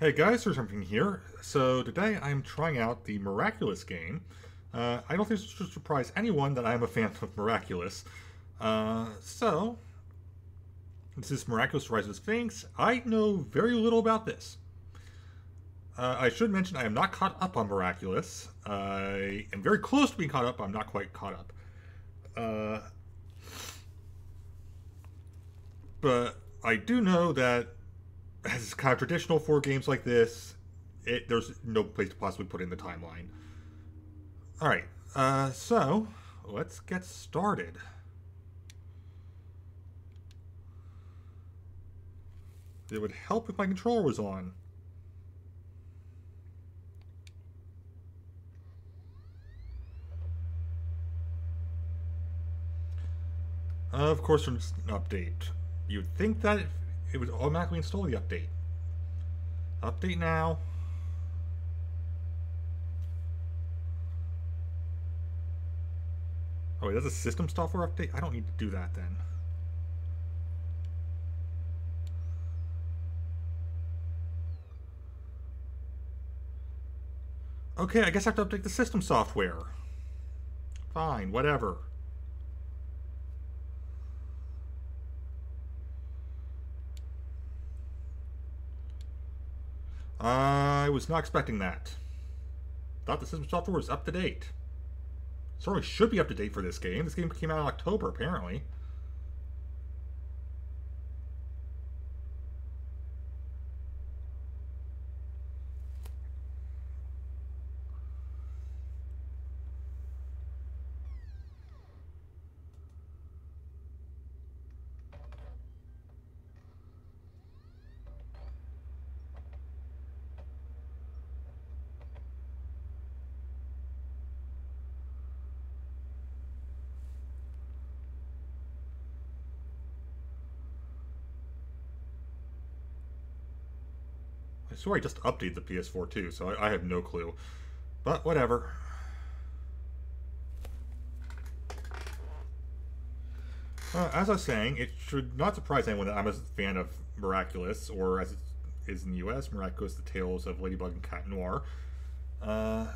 Hey guys, there's something here. So today I'm trying out the Miraculous game. Uh, I don't think this should surprise anyone that I'm a fan of Miraculous. Uh, so, this is Miraculous Rise of Sphinx. I know very little about this. Uh, I should mention I am not caught up on Miraculous. I am very close to being caught up, I'm not quite caught up. Uh, but I do know that as kind of traditional for games like this, it, there's no place to possibly put in the timeline. All right, uh, so let's get started. It would help if my controller was on. Of course, there's an update. You'd think that it, would automatically install the update. Update now. Oh, wait, that's a system software update? I don't need to do that then. Okay, I guess I have to update the system software. Fine, whatever. I was not expecting that. Thought the system software was up to date. Certainly should be up to date for this game. This game came out in October, apparently. Swear I just updated the PS4 too, so I, I have no clue. But whatever. Uh, as I was saying, it should not surprise anyone that I'm a fan of Miraculous, or as it is in the US, Miraculous, The Tales of Ladybug and Cat Noir. Uh,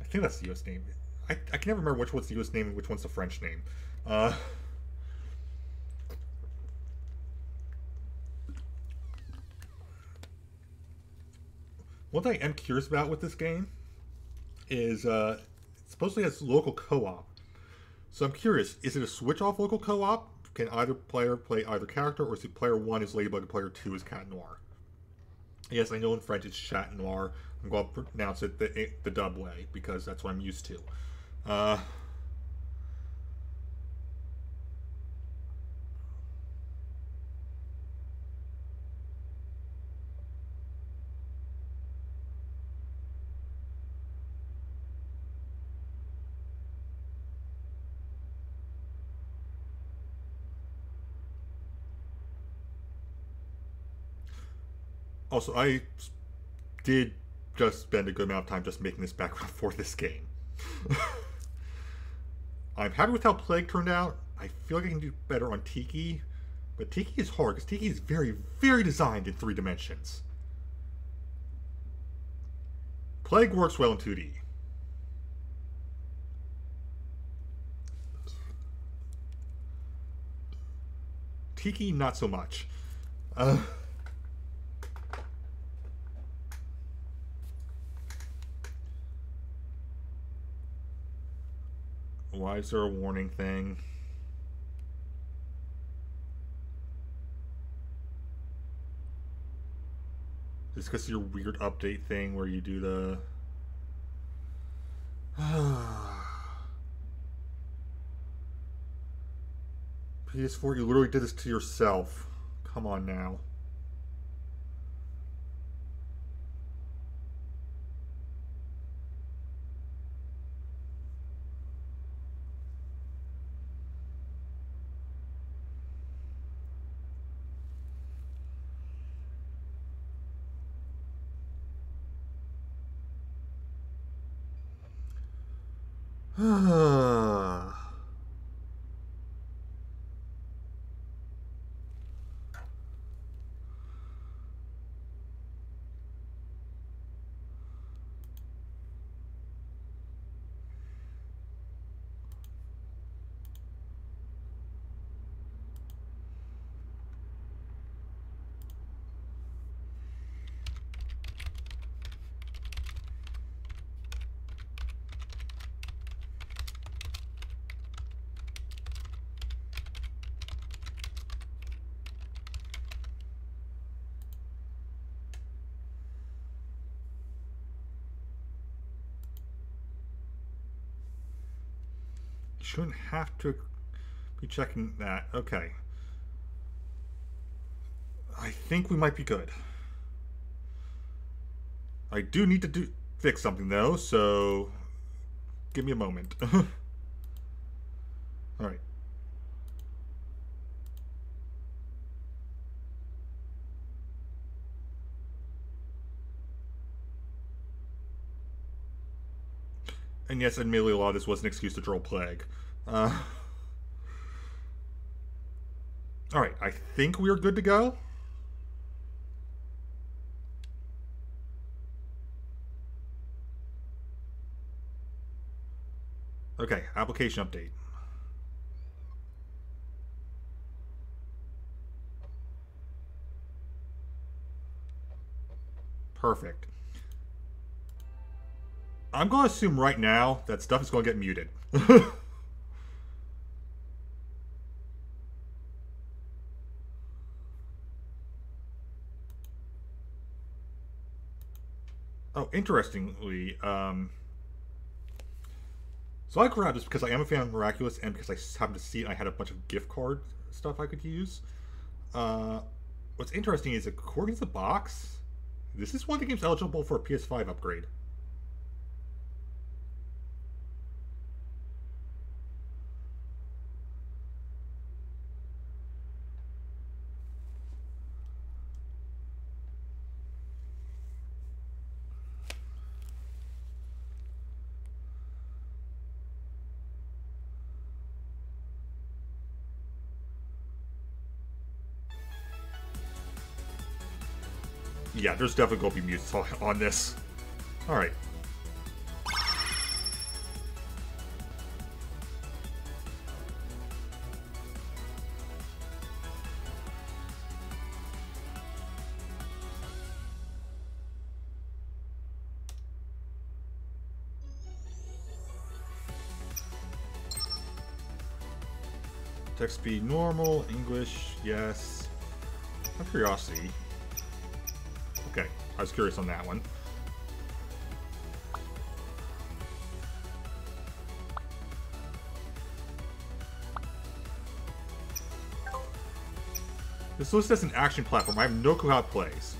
I think that's the US name. I, I can never remember which one's the US name and which one's the French name. Uh, One thing I am curious about with this game is uh, it supposedly has local co-op. So I'm curious, is it a switch-off local co-op? Can either player play either character, or is it player one is Ladybug and player two is Cat Noir? Yes, I know in French it's Chat Noir. I'm going to pronounce it the, the dub way because that's what I'm used to. Uh, Also, I did just spend a good amount of time just making this background for this game. I'm happy with how Plagg turned out. I feel like I can do better on Tikki, but Tikki is hard because Tikki is very, very designed in three dimensions. Plagg works well in 2D. Tikki, not so much. Uh, Why is there a warning thing? Is because your weird update thing where you do the... PS4, you literally did this to yourself. Come on now. Shouldn't have to be checking that. Okay. I think we might be good. I do need to do fix something though, so give me a moment. Alright. And yes, admittedly, a lot of this was an excuse to draw Plagg. Uh, Alright, I think we are good to go. Okay, application update. Perfect. I'm going to assume right now that stuff is going to get muted. interestingly, um, so I grabbed this because I am a fan of Miraculous and because I happened to see it I had a bunch of gift card stuff I could use. Uh, what's interesting is according to the box, this is one of the games eligible for a PS5 upgrade. There's definitely going to be mutants on this. Alright. Text speed normal, English, yes. Out curiosity, Okay, I was curious on that one. This list as an action platform. I have no clue how it plays.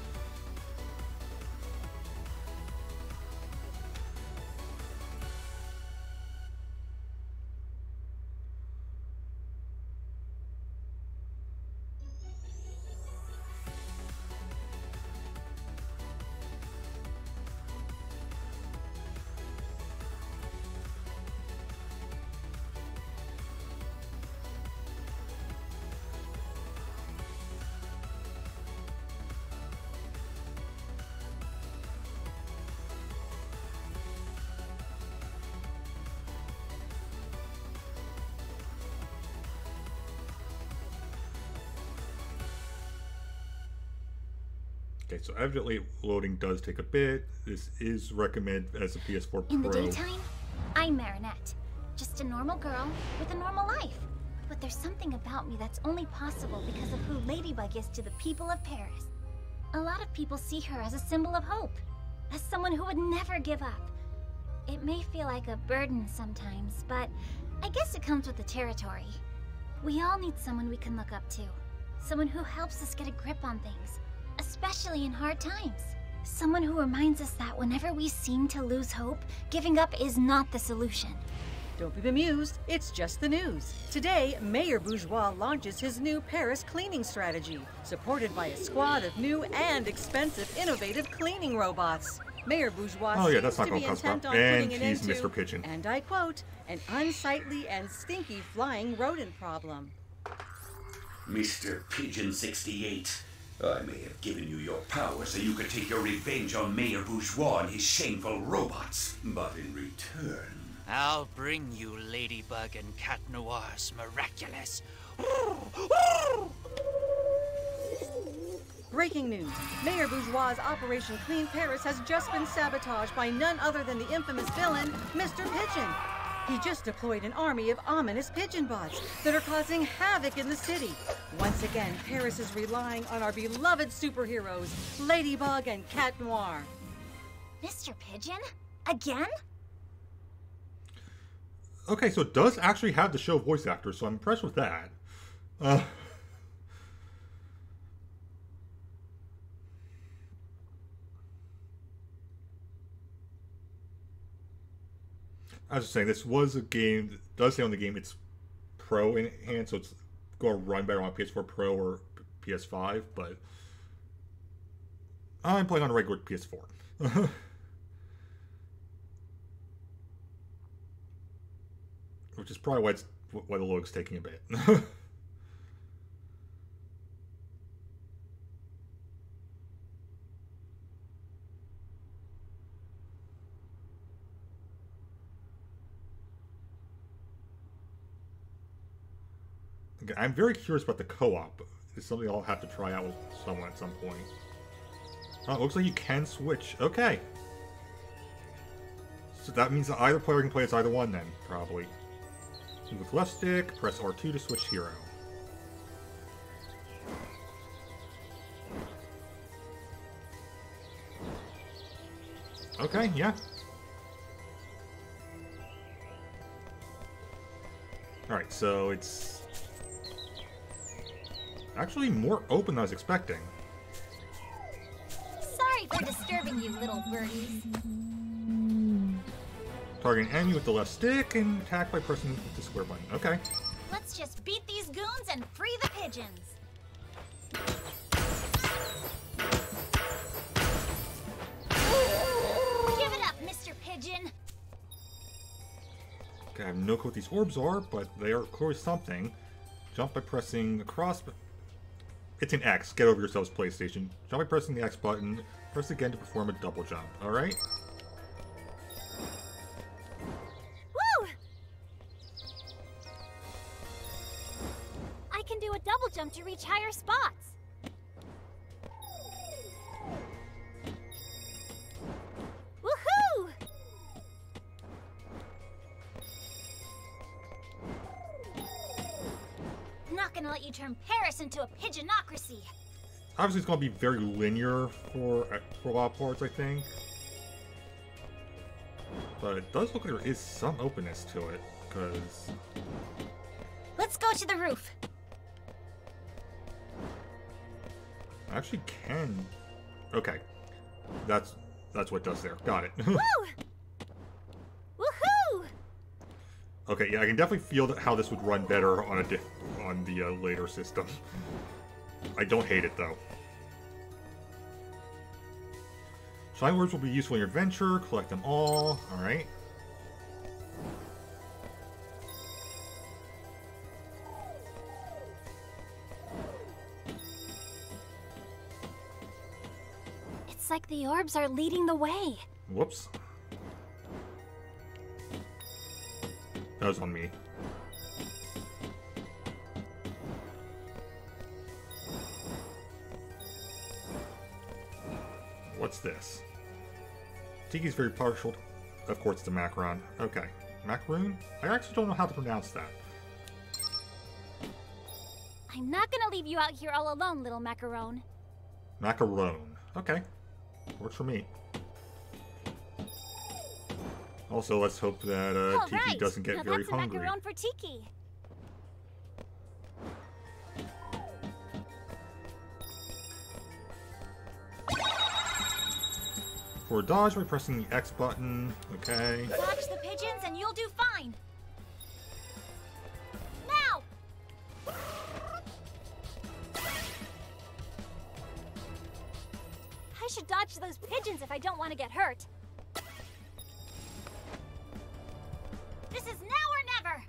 Okay, so evidently loading does take a bit. This is recommended as a PS4 Pro. In the daytime, I'm Marinette. Just a normal girl with a normal life. But there's something about me that's only possible because of who Ladybug is to the people of Paris. A lot of people see her as a symbol of hope, as someone who would never give up. It may feel like a burden sometimes, but I guess it comes with the territory. We all need someone we can look up to. Someone who helps us get a grip on things especially in hard times. Someone who reminds us that whenever we seem to lose hope, giving up is not the solution. Don't be bemused, it's just the news. Today, Mayor Bourgeois launches his new Paris cleaning strategy, supported by a squad of new and expensive innovative cleaning robots. Mayor Bourgeois oh, yeah, that's not to be intent on and putting he's an end Mr. Pigeon. and I quote, an unsightly and stinky flying rodent problem. Mr. Pigeon 68, I may have given you your power so you could take your revenge on Mayor Bourgeois and his shameful robots. But in return... I'll bring you Ladybug and Cat Noir's miraculous. Breaking news. Mayor Bourgeois' Operation Clean Paris has just been sabotaged by none other than the infamous villain, Mr. Pigeon. He just deployed an army of ominous pigeon bots that are causing havoc in the city. Once again, Paris is relying on our beloved superheroes, Ladybug and Cat Noir. Mr. Pigeon? Again? okay, so it does actually have the show voice actor, so I'm impressed with that. Uh, I was just saying, this was a game, that does say on the game it's Pro in hand, so it's going to run better on PS4 Pro or PS5, but I'm playing on a regular PS4. Which is probably why, why the load's taking a bit. I'm very curious about the co-op. It's something I'll have to try out with someone at some point. Oh, it looks like you can switch. Okay. So that means that either player can play as either one then, probably. With left stick, press R2 to switch hero. Okay, yeah. Alright, so it's actually more open than I was expecting. Sorry for disturbing you, little birdies. Target an enemy with the left stick and attack by pressing the square button. Okay. Let's just beat these goons and free the pigeons. Give it up, Mr. Pigeon. Okay, I have no clue what these orbs are, but they are of course something. Jump by pressing the cross. It's an X. Get over yourselves, PlayStation. Jump by pressing the X button. Press again to perform a double jump. All right. Woo! I can do a double jump to reach higher spots. Gonna let you turn Paris into a pigeonocracy. Obviously, it's going to be very linear for uh, for a lot of parts, I think. But it does look like there is some openness to it, because Let's go to the roof. I actually can. Okay, that's that's what it does there. Got it. Woo! Woohoo! Okay, yeah, I can definitely feel that how this would run better on a on the uh, later system. I don't hate it though. Shine words will be useful in your venture. Collect them all. All right. It's like the orbs are leading the way. Whoops. That was on me. What's this? Tikki's very partial, of course, to Macron. Okay. Macaroon? I actually don't know how to pronounce that. I'm not gonna leave you out here all alone, little macaron. Macaron. Okay. Works for me. Also, let's hope that uh, Tikki right, doesn't get now very that's hungry. a for Tikki. For dodge by pressing the X button. Okay. Dodge the pigeons and you'll do fine. Now! I should dodge those pigeons if I don't want to get hurt. This is now or never!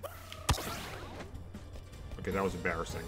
Okay, that was embarrassing.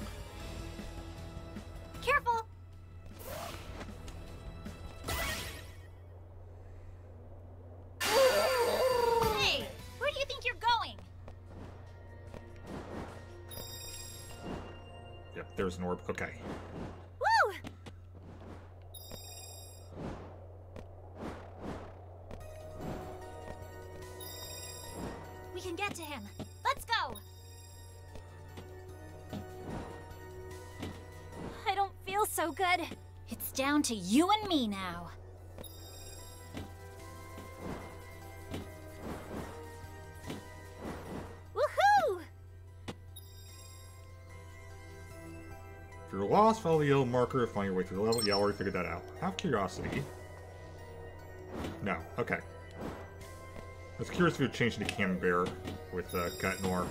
so good. It's down to you and me now. Woohoo! If you're lost, follow the yellow marker find your way through the level. Yeah, I already figured that out. Have curiosity. No, okay. I was curious if you changed to Camembert with uh, Gutnor.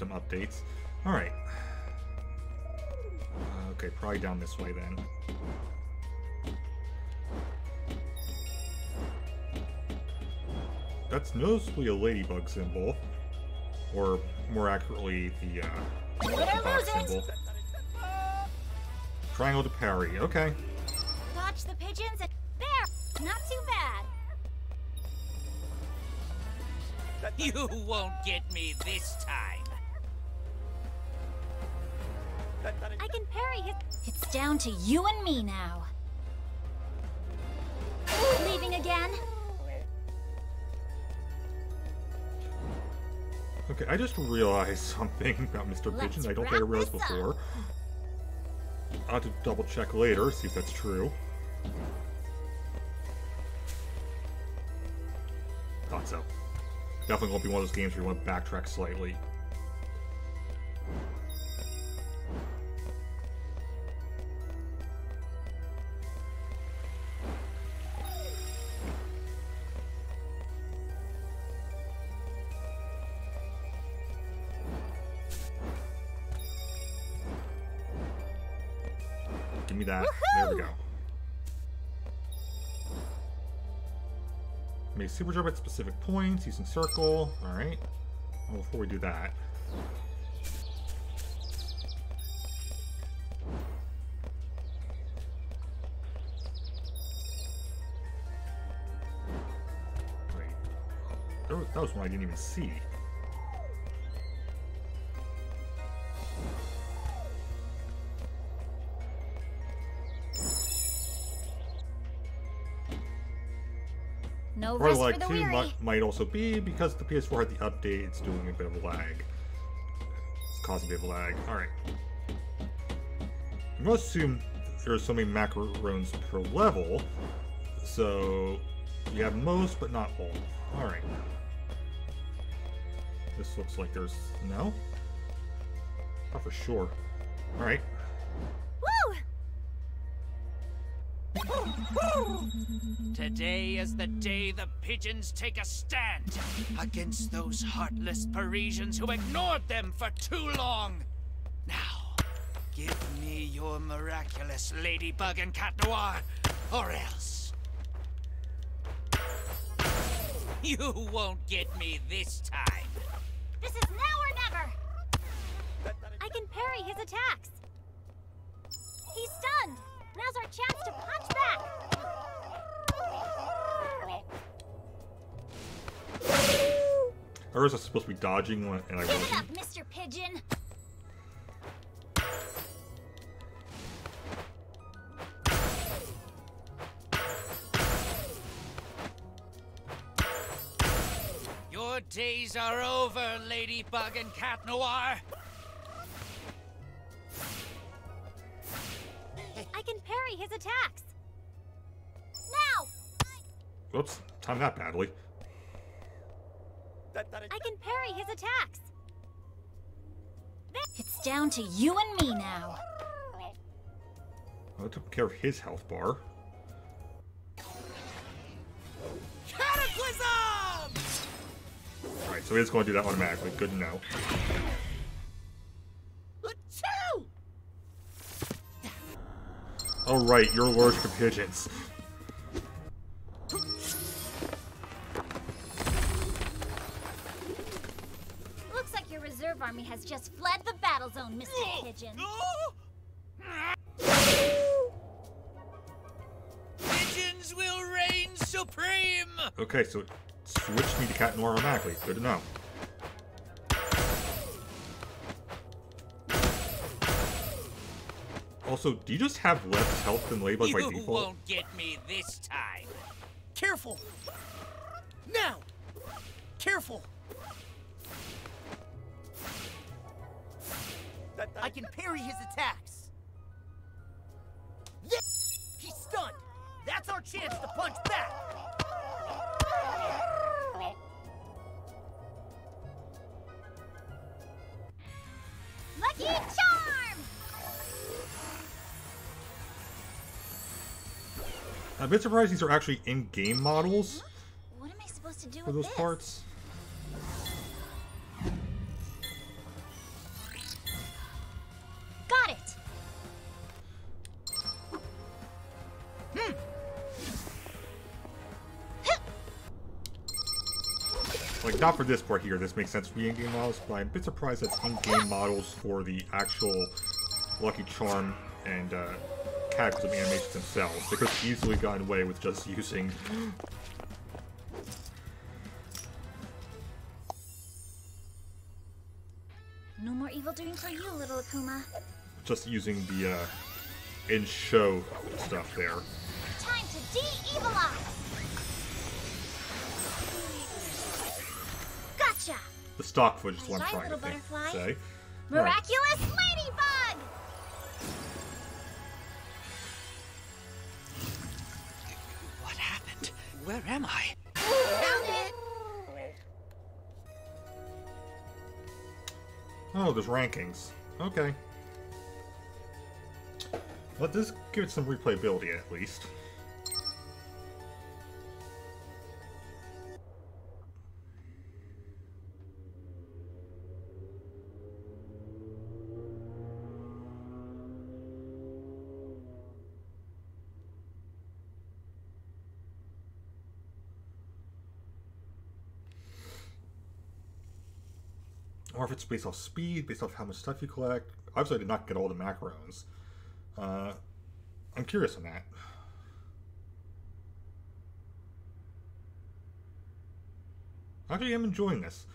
Or with the system updates. Alright. Okay, probably down this way then. That's noticeably a ladybug symbol. Or more accurately, the uh, box symbol. Triangle to parry. Okay. Dodge the pigeons and there! Not too bad. You won't get me this time. Can parry his. It's down to you and me now. Leaving again? Okay, I just realized something about Mr. Let's Pigeon I don't think I realized before. I'll have to double check later, see if that's true. Thought so. Definitely won't be one of those games where you want to backtrack slightly. Super jump at specific points using circle. Alright. Well, before we do that. Wait. That was one I didn't even see. Or like for the two weary. might, might also be because the PS4 had the update, it's doing a bit of lag. It's causing a bit of lag. Alright. I'm gonna assume there's so many macarons per level, so you have most but not all. Alright. This looks like there's no? Not for sure. Alright. Today is the day the pigeons take a stand against those heartless Parisians who ignored them for too long. Now, give me your miraculous ladybug and cat noir, or else. You won't get me this time. This is now or never! I can parry his attacks. He's stunned. Now's our chance to punch back. Or is I supposed to be dodging when, and I Give it wasn't? up, Mr. Pigeon. Your days are over, ladybug and cat noir. I can parry his attacks. Now! Whoops, timed that badly. I can parry his attacks. It's down to you and me now. I took care of his health bar. Cataclysm! Alright, so it's going to do that automatically. Good to know. Achoo! Oh right, your worship pigeons. Looks like your reserve army has just fled the battle zone, Mr. Pigeon. Pigeons will reign supreme! Okay, so it switched me to Cat Noir automatically. Good to know. Also, do you just have less health than Ladybug by You default? won't get me this time. Careful! Now! Careful! I can parry his attacks. Yeah! He's stunned. That's our chance to punch back. Lucky Charm! I'm a bit surprised these are actually in-game models What am I supposed to do for those this? parts. Got it! Like, not for this part here, this makes sense for the in-game models, but I'm a bit surprised that's in-game models for the actual Lucky Charm and uh, Cataclysm animations themselves. They could have easily gotten away with just using No more evil doing for you, little Akuma. just using the uh, in-show stuff there. Time to de-evilize! Gotcha! The stock footage is what I'm trying to little think, butterfly. say. Miraculous Where am I? Found it! Oh, there's rankings. Okay. Let this give it some replayability at least. It's based off speed, based off how much stuff you collect. Obviously, I did not get all the macros. Uh, I'm curious on that. Actually, I'm enjoying this.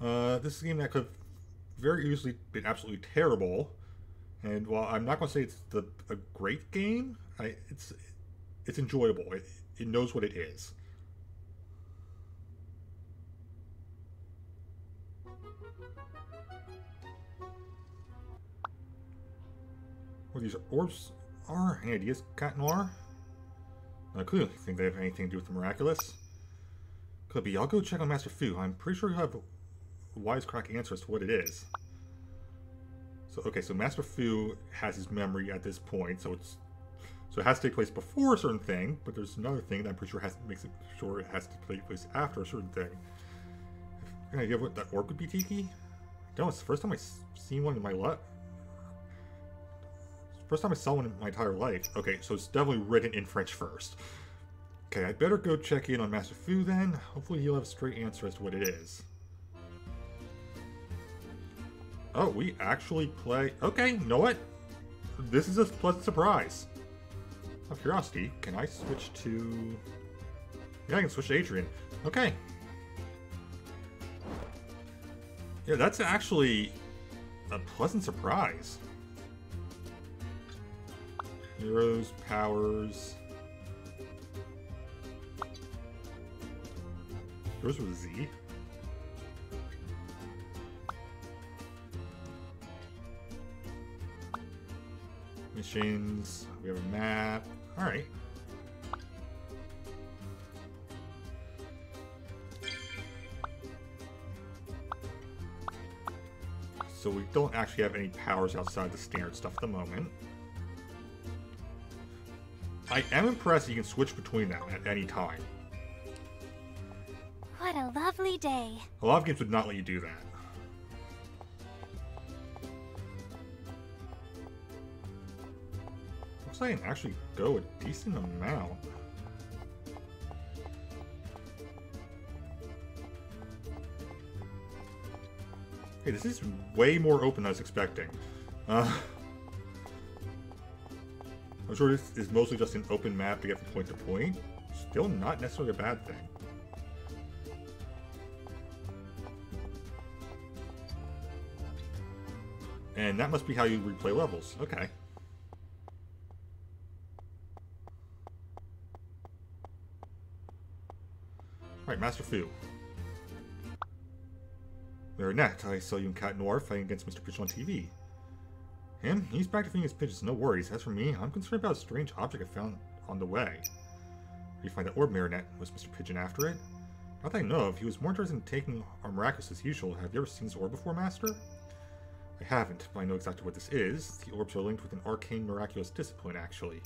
Uh, this is a game that could have very easily been absolutely terrible. And while I'm not going to say it's the, a great game, I, it's it's enjoyable. It, it knows what it is. What these orbs are? Any ideas, Cat Noir? I clearly think they have anything to do with the miraculous. Could be. I'll go check on Master Fu. I'm pretty sure you have a wisecrack answer as to what it is. So okay, so Master Fu has his memory at this point, so it's so it has to take place before a certain thing, but there's another thing that I'm pretty sure has makes it sure it has to take place after a certain thing. Any idea what that orb could be, Tikki? No, it's the first time I've seen one in my life. First time I saw one in my entire life. Okay, so it's definitely written in French first. Okay, I better go check in on Master Fu then. Hopefully he'll have a straight answer as to what it is. Oh, we actually play... Okay, you know what? This is a pleasant surprise. Out of curiosity, can I switch to... Yeah, I can switch to Adrien. Okay. Yeah, that's actually a pleasant surprise. Heroes, powers. Yours with Z? Missions. We have a map. Alright. So we don't actually have any powers outside the standard stuff at the moment. I am impressed you can switch between them at any time. What a lovely day. A lot of games would not let you do that. Looks like I can actually go a decent amount. Hey, this is way more open than I was expecting. Uh, I'm sure this is mostly just an open map to get from point to point. Still not necessarily a bad thing. And that must be how you replay levels. Okay. Alright, Master Fu. Marinette, I saw you and Cat Noir fighting against Mr. Pigeon on TV. Him? He's feeding his pigeons, no worries. As for me, I'm concerned about a strange object I found on the way. Did You find that orb, Marinette. Was Mr. Pigeon after it? Not that I know of. He was more interested in taking our miraculous as usual. Have you ever seen this orb before, Master? I haven't, but I know exactly what this is. The orbs are linked with an arcane miraculous discipline, actually.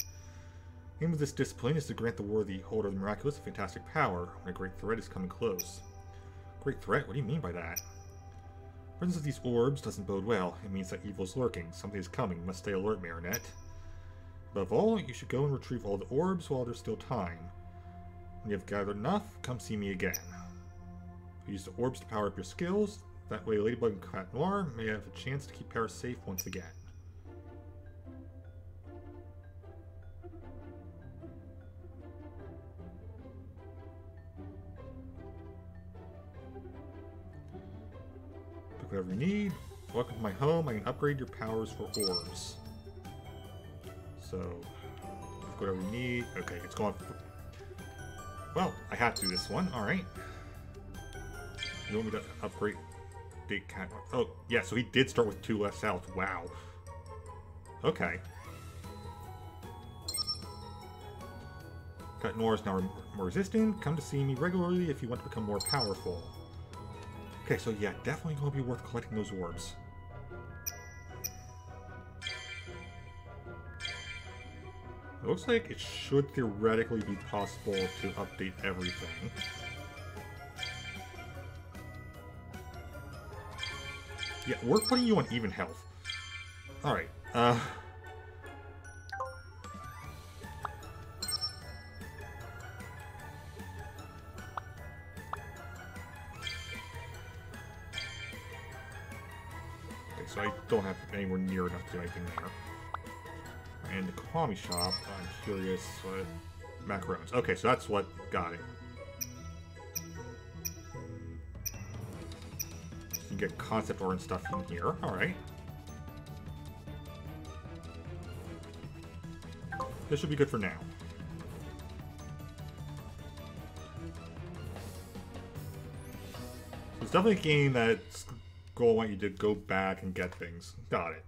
The aim of this discipline is to grant the worthy holder of the miraculous a fantastic power when a great threat is coming close. Great threat? What do you mean by that? Presence of these orbs doesn't bode well. It means that evil is lurking. Something is coming. Must stay alert, Marinette. Above all, you should go and retrieve all the orbs while there's still time. When you have gathered enough, come see me again. Use the orbs to power up your skills. That way Ladybug and Cat Noir may have a chance to keep Paris safe once again. Whatever you need. Welcome to my home. I can upgrade your powers for orbs. So, whatever you need. Okay, it's going. Well, I had to do this one. All right. You want me to upgrade Date Cat? Oh, yeah. So he did start with two less health. Wow. Okay. Cat Noir is now more resistant. Come to see me regularly if you want to become more powerful. Okay, so yeah, definitely going to be worth collecting those orbs. It looks like it should theoretically be possible to update everything. Yeah, we're putting you on even health. Alright, uh... so I don't have anywhere near enough to do anything there. And the coffee shop, I'm curious what... Macarons. Okay, so that's what got it. You can get concept art and stuff in here. Alright. This should be good for now. It's definitely a game that's going to want you to go back and get things. Got it.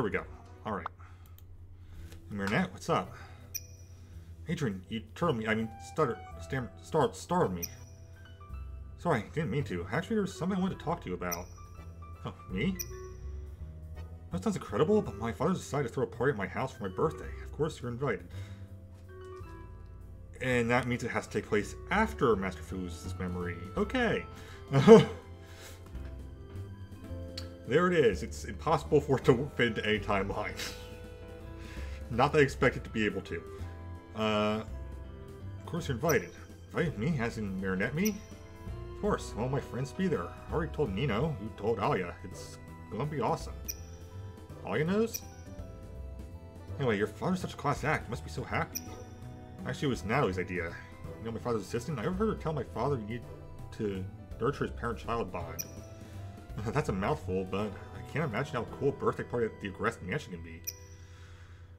There we go. Alright. Marinette, what's up? Adrien, you turned me, I mean, stutter, stammer, star, startled me. Sorry, didn't mean to. Actually, there's something I wanted to talk to you about. Oh, me? That sounds incredible, but my father's decided to throw a party at my house for my birthday. Of course, you're invited. And that means it has to take place after Master Fu loses memory. Okay. There it is. It's impossible for it to fit into any timeline. Not that I expect it to be able to. Uh, of course you're invited. Invited me, as in Marinette me? Of course, all my friends be there. I already told Nino, You told Alya. It's gonna be awesome. Alya knows? Anyway, your father's such a class act. You must be so happy. Actually, it was Natalie's idea. You know, my father's assistant. I overheard her tell my father you need to nurture his parent-child bond. That's a mouthful, but I can't imagine how cool a birthday party at the Agreste Mansion can be.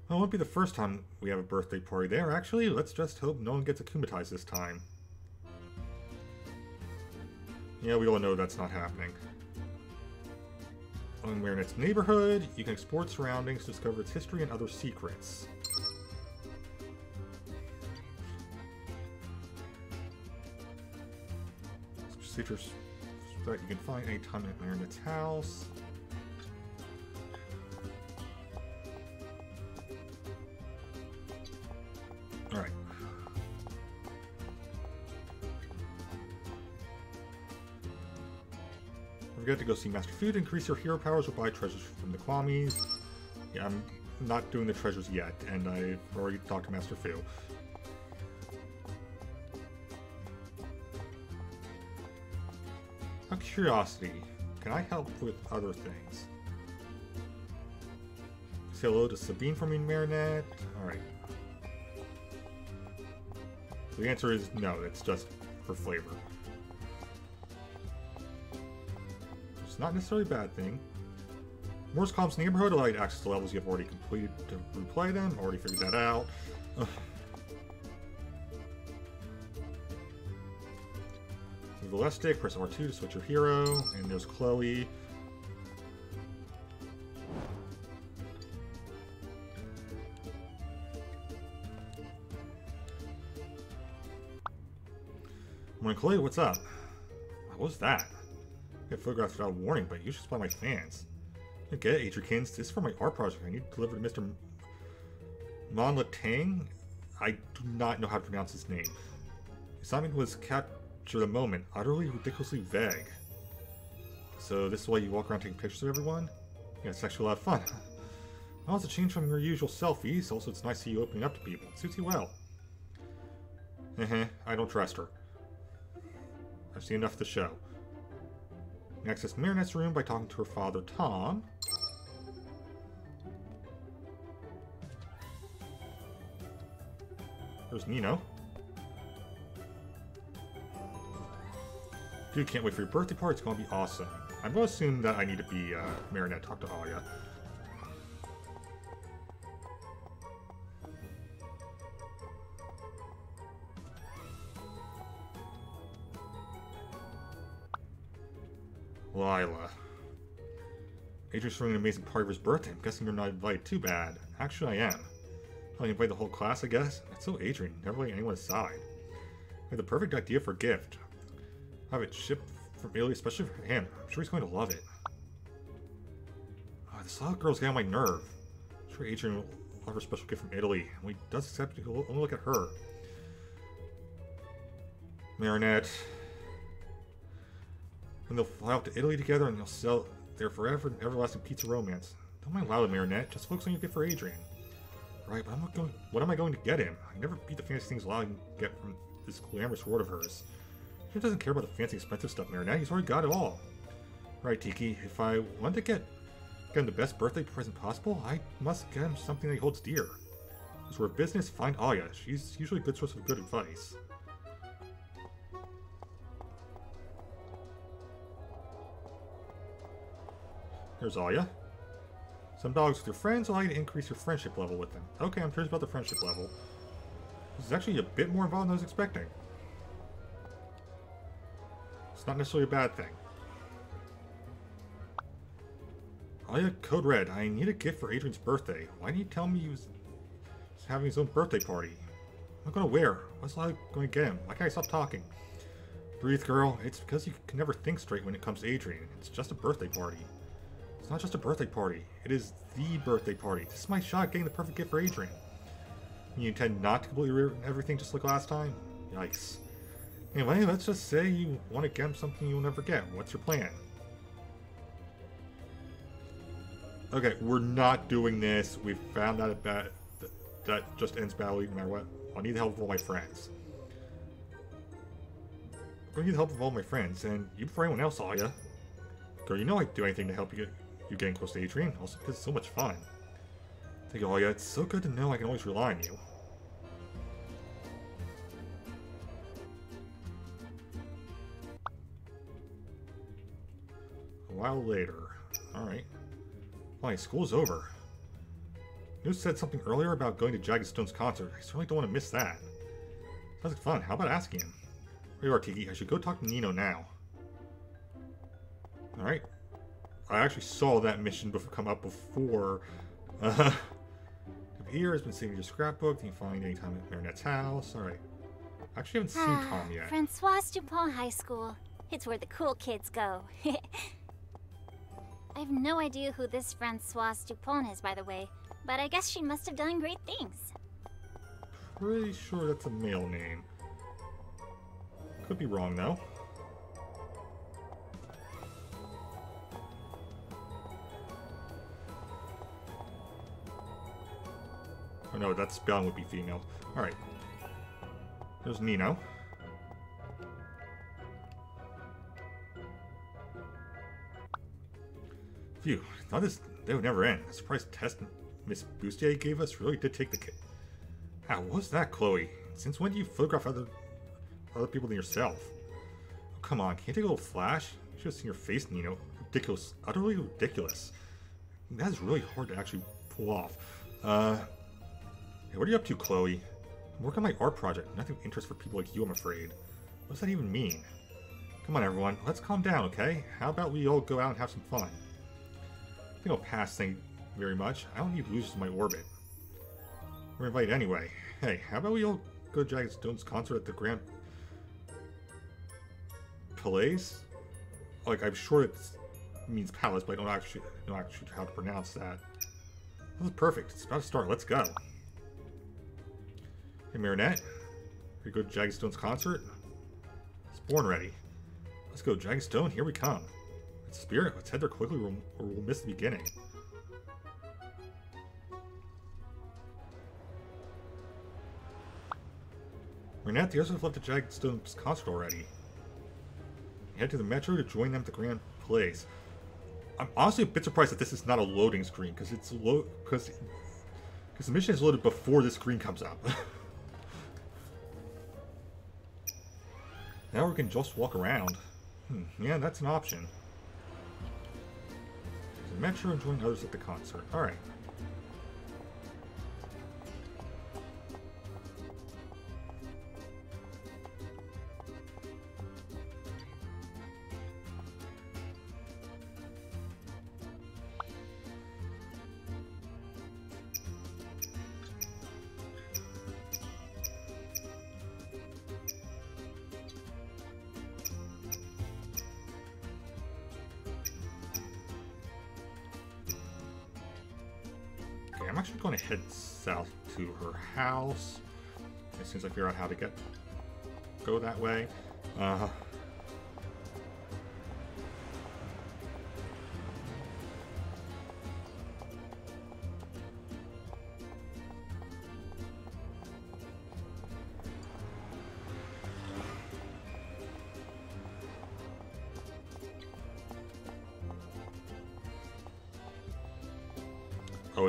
Well, it won't be the first time we have a birthday party there, actually. Let's just hope no one gets akumatized this time. Yeah, we all know that's not happening. When we're in its neighborhood, you can explore its surroundings, discover its history and other secrets. Features that you can find anytime at Marinette's house. Alright. Don't forget to go see Master to increase your hero powers or buy treasures from the Kwamis. Yeah, I'm not doing the treasures yet, and I've already talked to Master Fu. Curiosity, can I help with other things? Say hello to Sabine from Marinette. Alright. The answer is no, it's just for flavor. It's not necessarily a bad thing. Moore's Comp's neighborhood allowed access to levels you have already completed to replay them. Already figured that out. Press R2 to switch your hero, and there's Chloe. Morning, Chloe, what's up? What was that? I get photographs without warning, but you should spot my fans. I get it. This is for my art project. I need to deliver to Mr. Monlatang. I do not know how to pronounce his name. Assignment was capture the moment, utterly ridiculously vague. So this is why you walk around taking pictures of everyone? Yeah, it's actually a lot of fun. Well, it's a change from your usual selfies. Also, it's nice to see you opening up to people. It suits you well. Uh-huh, I don't trust her. I've seen enough of the show. Access Marinette's room by talking to her father, Tom. There's Nino. Dude, can't wait for your birthday party. It's gonna be awesome. I'm gonna assume that I need to be uh, Marinette. Talk to Alya. Lila. Adrien's throwing an amazing party for his birthday. I'm guessing you're not invited. Too bad. Actually, I am. I'll invite the whole class, I guess. That's so Adrien. Never letting anyone aside. I have the perfect idea for a gift. Have it shipped from Italy, especially for him. I'm sure he's going to love it. Oh, this little girl's getting on my nerve. I'm sure Adrien will love her special gift from Italy. When he does accept it, he'll only look at her. Marinette. And they'll fly out to Italy together and they'll sell their forever and everlasting pizza romance. Don't mind Lila Marinette, just focus on your gift for Adrien. Right, but I'm not going. What am I going to get him? I never beat the fancy things Lila can get from this glamorous sword of hers. He doesn't care about the fancy expensive stuff, Marinette. He's already got it all. Right, Tikki. If I want to get get him the best birthday present possible, I must get him something that he holds dear. As we're business, find Alya. She's usually a good source of good advice. There's Alya. Some dogs with your friends allow you to increase your friendship level with them. Okay, I'm curious about the friendship level. This is actually a bit more involved than I was expecting. It's not necessarily a bad thing. Oh, Alya, Code Red, I need a gift for Adrien's birthday. Why didn't you tell me he was having his own birthday party? I'm not gonna wear. What's I going to get him? Why can't I stop talking? Breathe, girl. It's because you can never think straight when it comes to Adrien. It's just a birthday party. It's not just a birthday party. It is the birthday party. This is my shot at getting the perfect gift for Adrien. You intend not to completely ruin everything just like last time? Yikes. Anyway, let's just say you want to get something you'll never get. What's your plan? Okay, we're not doing this. We found out that that just ends badly no matter what. I need the help of all my friends. I need the help of all my friends, and you before anyone else, Alya. Girl, you know I'd do anything to help you get you getting close to Adrien, also because it's so much fun. Thank you, Alya. It's so good to know I can always rely on you. While later. Alright. My school's over. You said something earlier about going to Jagged Stone's concert. I certainly don't want to miss that. Sounds like fun. How about asking him? Where you are, Tikki. I should go talk to Nino now. Alright. I actually saw that mission before, come up before. Uh, here has been saving your scrapbook. You can find anytime at Marinette's house. Alright. I actually haven't seen Tom yet. Francoise Dupont High School. It's where the cool kids go. I have no idea who this Francoise Dupont is, by the way, but I guess she must have done great things. Pretty sure that's a male name. Could be wrong, though. Oh no, that spelling would be female. Alright. There's Nino. Phew, thought this they would never end. The surprise test Miss Bustier gave us really did take the cake. How was that, Chloe? Since when do you photograph other other people than yourself? Oh, come on, can't you take a little flash? You should have seen your face, Nino. Ridiculous. Utterly ridiculous. That is really hard to actually pull off. Uh, hey, what are you up to, Chloe? I'm working on my art project. Nothing of interest for people like you, I'm afraid. What does that even mean? Come on, everyone. Let's calm down, okay? How about we all go out and have some fun? I think I'll pass, you very much. I don't need losers in my orbit. We're invited anyway. Hey, how about we all go to Jagged Stone's concert at the Grand Palace? Like, I'm sure it means palace, but I don't actually know actually how to pronounce that. This is perfect. It's about to start. Let's go. Hey, Marinette. Here go to Jagged Stone's concert? It's born ready. Let's go, Jagged Stone. Here we come. Spirit. Let's head there quickly or we'll, miss the beginning. Marinette, the others have left the Jagged Stone's concert already. Head to the metro to join them at the Grand Place. I'm honestly a bit surprised that this is not a loading screen because it's low because because the mission is loaded before this screen comes up. now we can just walk around. Hmm, yeah, that's an option. Metro and join others at the concert. All actually going to head south to her house as soon as I figure out how to get go that way. Uh,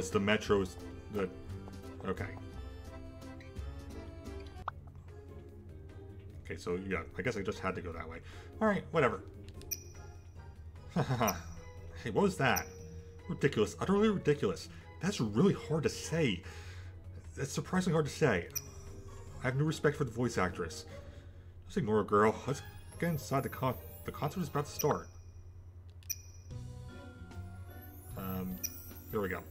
it's the metros that. Okay. Okay, so yeah, I guess I just had to go that way. Alright, whatever. hey, what was that? Ridiculous. Utterly ridiculous. That's really hard to say. That's surprisingly hard to say. I have no respect for the voice actress. Just ignore her, girl. Let's get inside the con- the concert is about to start. Um, here we go.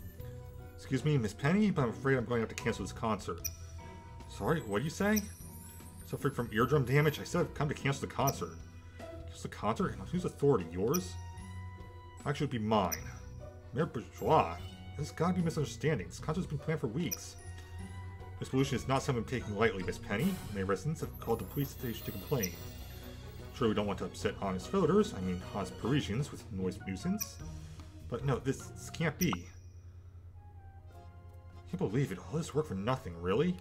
Excuse me, Miss Penny, but I'm afraid I'm going to have to cancel this concert. Sorry, what do you say? Suffering from eardrum damage? I said I've come to cancel the concert. Cancel the concert? Whose authority? Yours? Actually, it would be mine. Mayor Bourgeois? This has got to be misunderstanding. This concert's been planned for weeks. This pollution is not something I'm taking lightly, Miss Penny. Many residents have called the police station to complain. Sure, we don't want to upset honest voters, I mean honest Parisians, with noise nuisance. But no, this, this can't be. Can't believe it. All this work for nothing, really?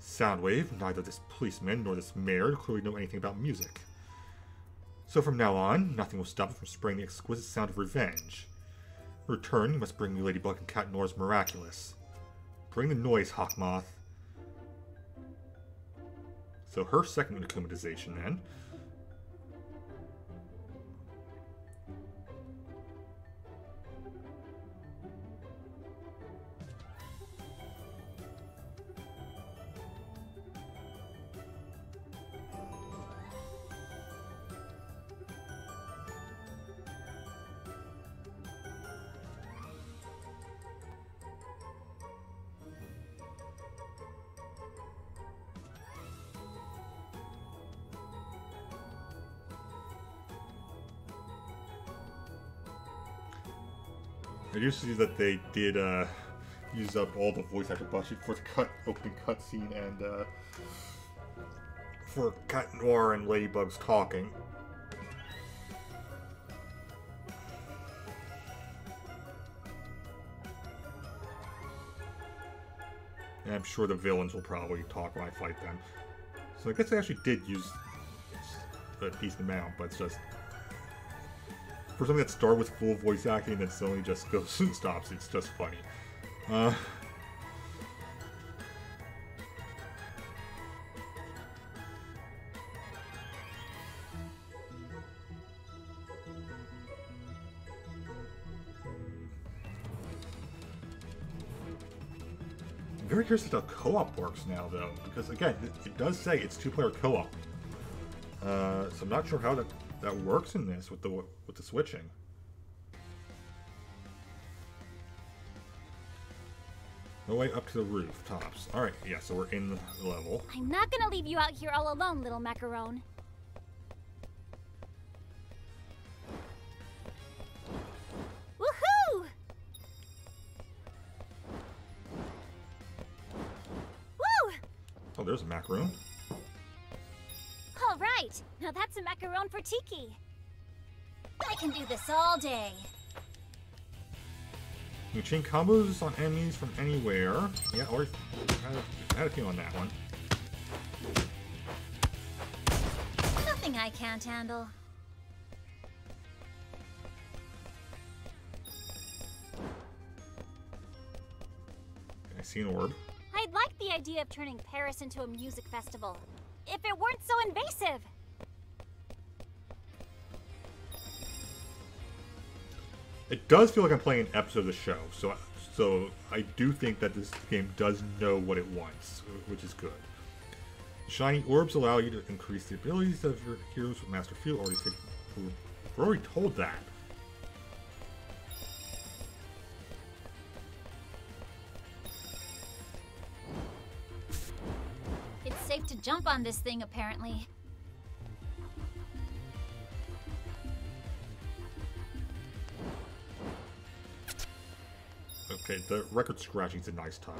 Soundwave, neither this policeman nor this mayor clearly know anything about music. So from now on, nothing will stop it from spraying the exquisite sound of revenge. In return, you must bring me Ladybug and Cat Noir's Miraculous. Bring the noise, Hawkmoth. So her second akumatization then. I do that they did uh, use up all the voice actor budget for the cut opening cutscene and uh, for Cat Noir and Ladybug's talking. And I'm sure the villains will probably talk when I fight them. So I guess they actually did use a decent amount, but it's just for something that started with full voice acting and then suddenly just goes and stops, it's just funny. Uh, I'm very curious how co-op works now, though, because again, it, it does say it's two-player co-op. Uh, so I'm not sure how that that works in this with the with the switching. No way up to the rooftops. All right, yeah, so we're in the level. I'm not gonna leave you out here all alone, little macaron. Woohoo! Woo! Oh, there's a macaroon. Right, now that's a macaron for Tikki. I can do this all day. You chain combos on enemies from anywhere. Yeah, or had a, had a few on that one. Nothing I can't handle. I see an orb. I'd like the idea of turning Paris into a music festival. If it weren't so invasive. It does feel like I'm playing an episode of the show, so so I do think that this game does know what it wants, which is good. Shiny orbs allow you to increase the abilities of your heroes with Master Field. Already, we're already told that. Jump on this thing, apparently. Okay, the record scratching's a nice touch.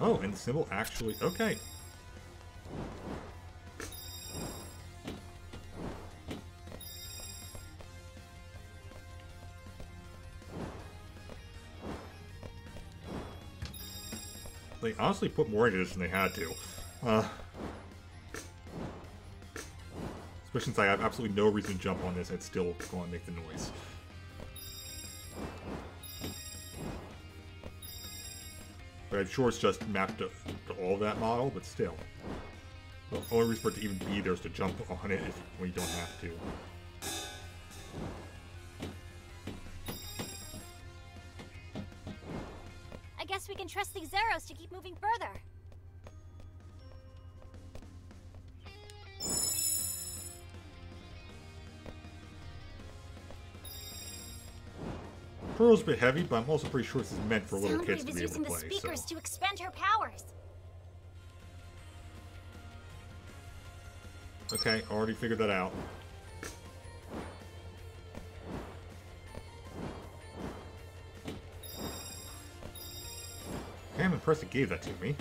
Oh, and the symbol actually... Okay. Honestly put more into this than they had to. Uh, especially since I have absolutely no reason to jump on this it's still going to make the noise. But I'm sure it's just mapped to, to all that model, but still. The only reason for it to even be there is to jump on it if, when you don't have to. Pearl's a bit heavy, but I'm also pretty sure this is meant for little kids to be able to the speakers So. to expand her powers. Okay, already figured that out. I'm impressed it gave that to me.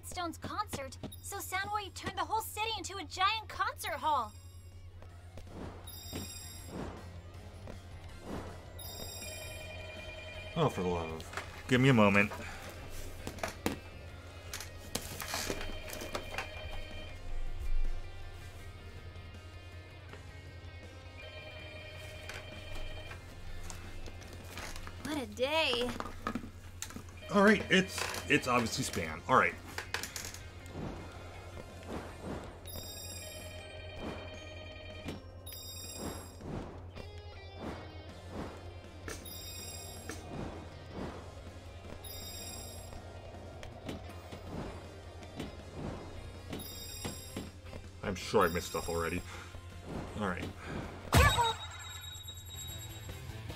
Jagged Stone's concert, so Soundwave turned the whole city into a giant concert hall. Oh, for the love of. Give me a moment. What a day. Alright, it's it's obviously spam. Alright. I'm I missed stuff already. Alright.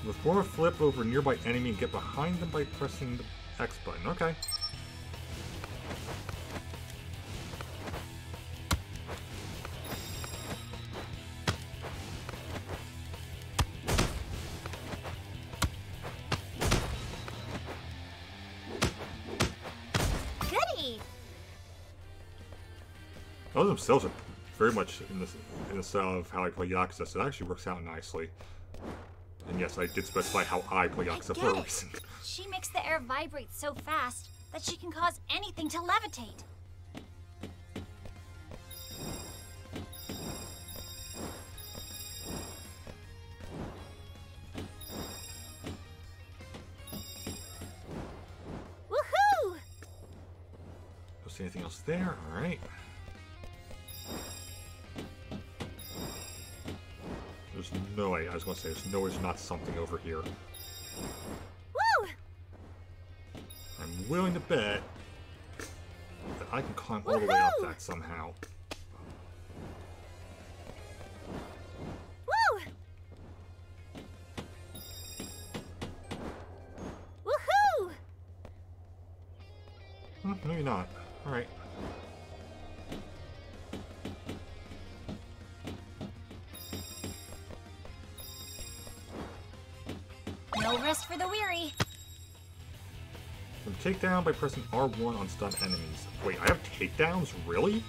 Perform a flip over a nearby enemy and get behind them by pressing the X button. Okay. Goody! Those themselves are very much in the, in the style of how I play Yakuza, so that actually works out nicely. And yes, I did specify how I play I Yakuza get for a reason. She makes the air vibrate so fast that she can cause anything to levitate. Woohoo! Don't see anything else there. Alright. I was gonna say, there's no there's not something over here. Woo! I'm willing to bet that I can climb all the way up that somehow. Takedown by pressing R1 on stun enemies. Wait, I have takedowns? Really?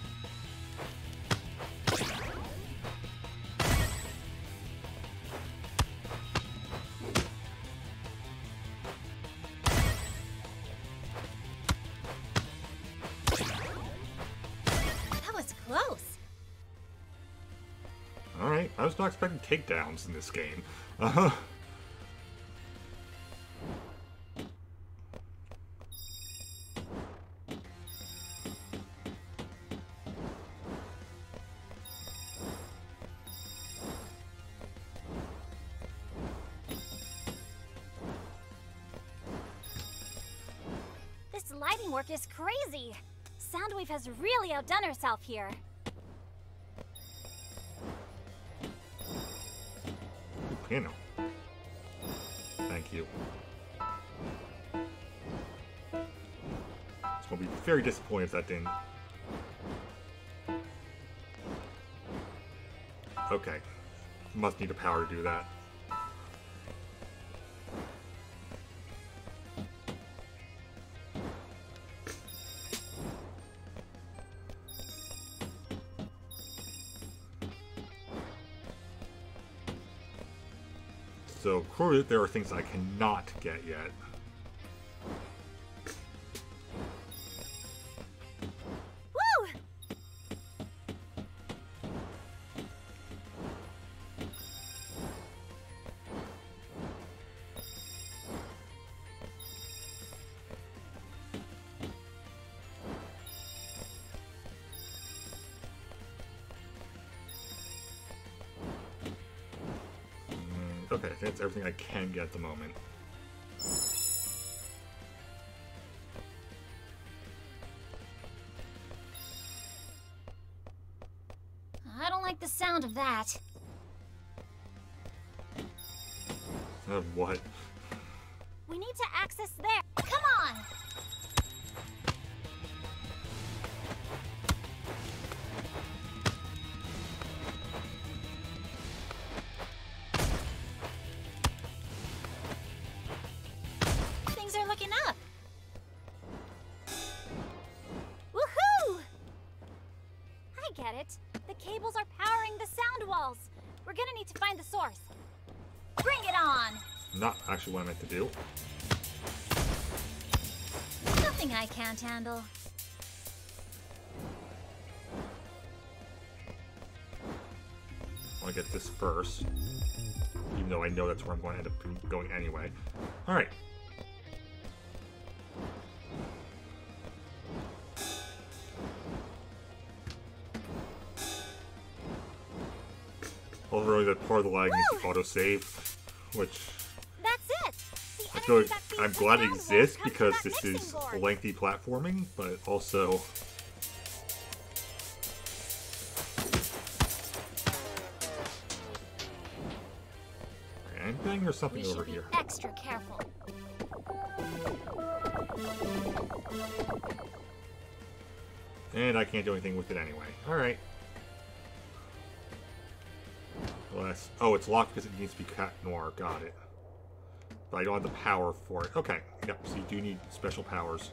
That was close. Alright, I was not expecting takedowns in this game. Uh-huh. This outdone herself here. Ooh, piano. Thank you. It's gonna be very disappointed if that didn't. Okay. Must need a power to do that. There are things I cannot get yet. I can get at the moment. I don't like the sound of that. Uh, what? Up. Woohoo! I get it. The cables are powering the sound walls. We're gonna need to find the source. Bring it on! Not actually what I meant to do. Nothing I can't handle. I want to get this first. Even though I know that's where I'm going to end up going anyway. Alright. allowing me autosave, which I feel like I'm glad it exists because this is board. lengthy platforming, but also anything or something we over be here. Extra careful. And I can't do anything with it anyway. All right. Oh, it's locked because it needs to be Cat Noir. Got it. But I don't have the power for it. Okay. Yep, so you do need special powers.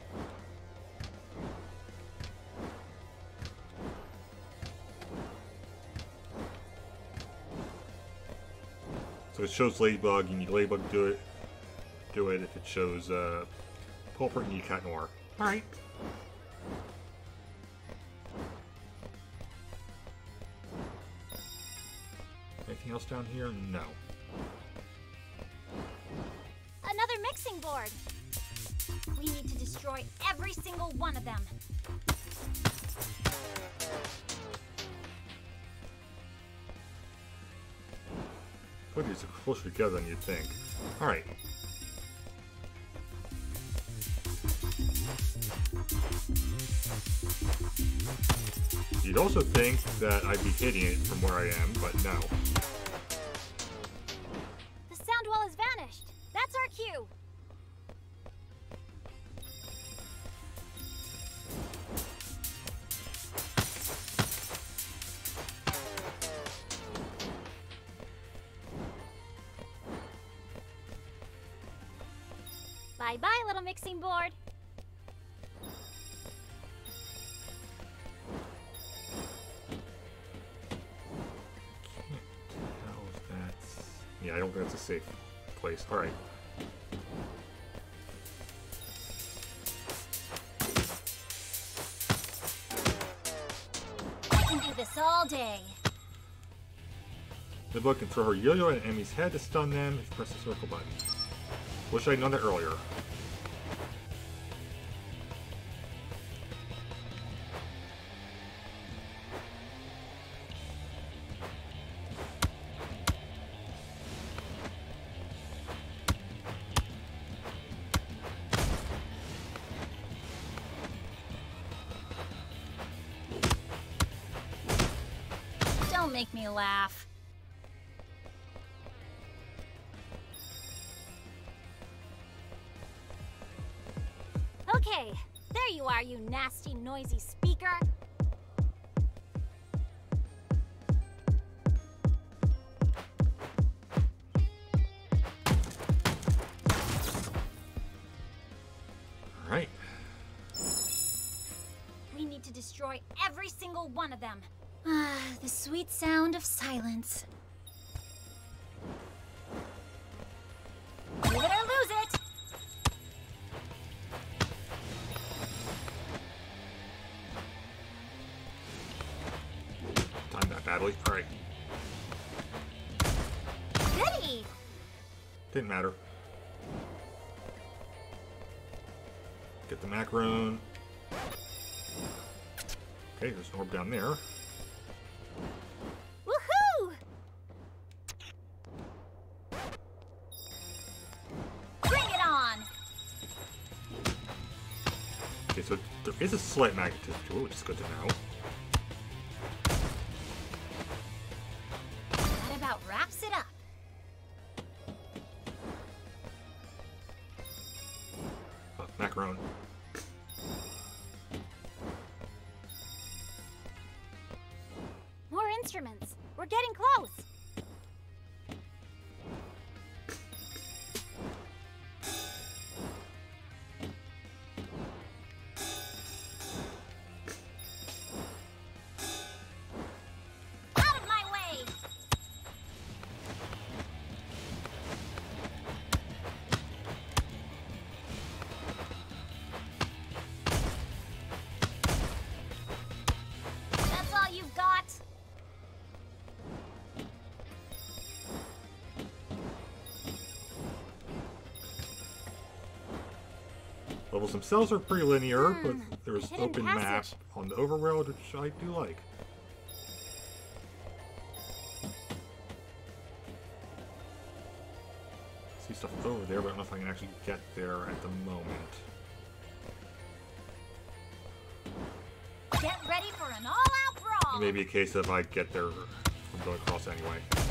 So it shows Ladybug, you need Ladybug to do it. Do it. If it shows uh, Pulpit, you need Cat Noir. Alright. Anything else down here? No. Another mixing board. We need to destroy every single one of them. Put these closer together than you'd think. Alright. You'd also think that I'd be hitting it from where I am, but no. Board. Can't tell if that's... Yeah, I don't think that's a safe place. Alright. I can do this all day. The book can throw her yo-yo at enemy's head to stun them if you press the circle button. Wish I'd known that earlier. Noisy speaker. Alright. We need to destroy every single one of them. Ah, the sweet sound of silence. Badly. Alright. Goody! Didn't matter. Get the macaron. Okay, there's an orb down there. Woohoo! Bring it on! Okay, so there is a slight magnetism to it, which is good to know. Levels themselves are pretty linear, Hmm, but there's hidden open map on the overworld, which I do like. See stuff over there, but I don't know if I can actually get there at the moment. Get ready for an all-out brawl! It may be a case of I get there from going across anyway.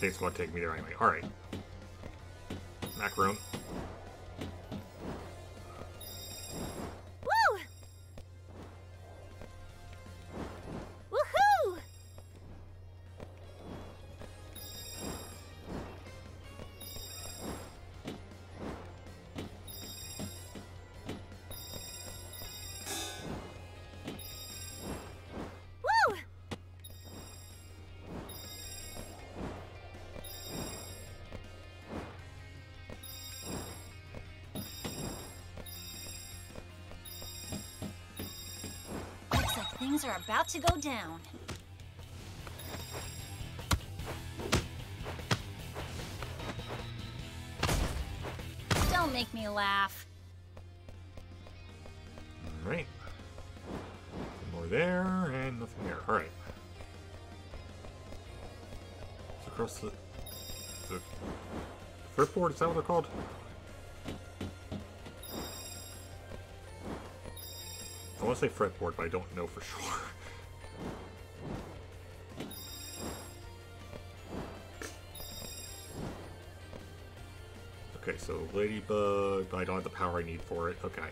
Think it's going to take me there anyway. Alright. Macaroon. Are about to go down. Don't make me laugh. Alright. More there, and nothing there. Alright. It's across the... The... Fretboard, is that what they're called? Say fretboard, but I don't know for sure. Okay, so Ladybug, but I don't have the power I need for it. Okay.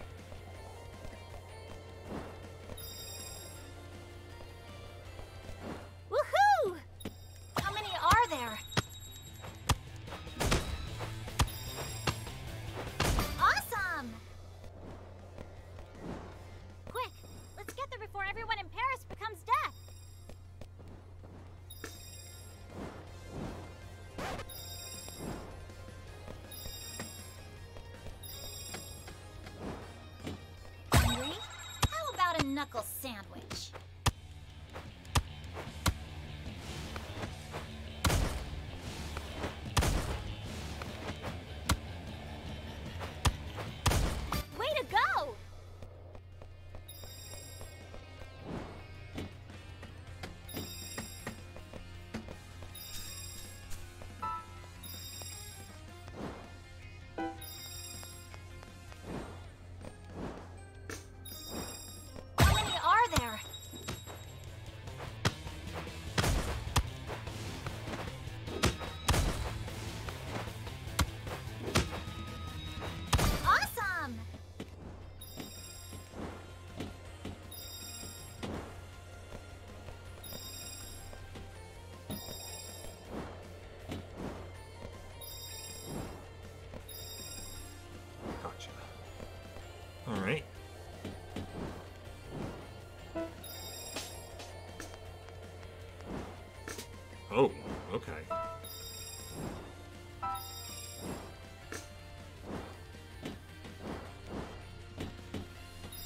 Knuckle sandwich? Okay.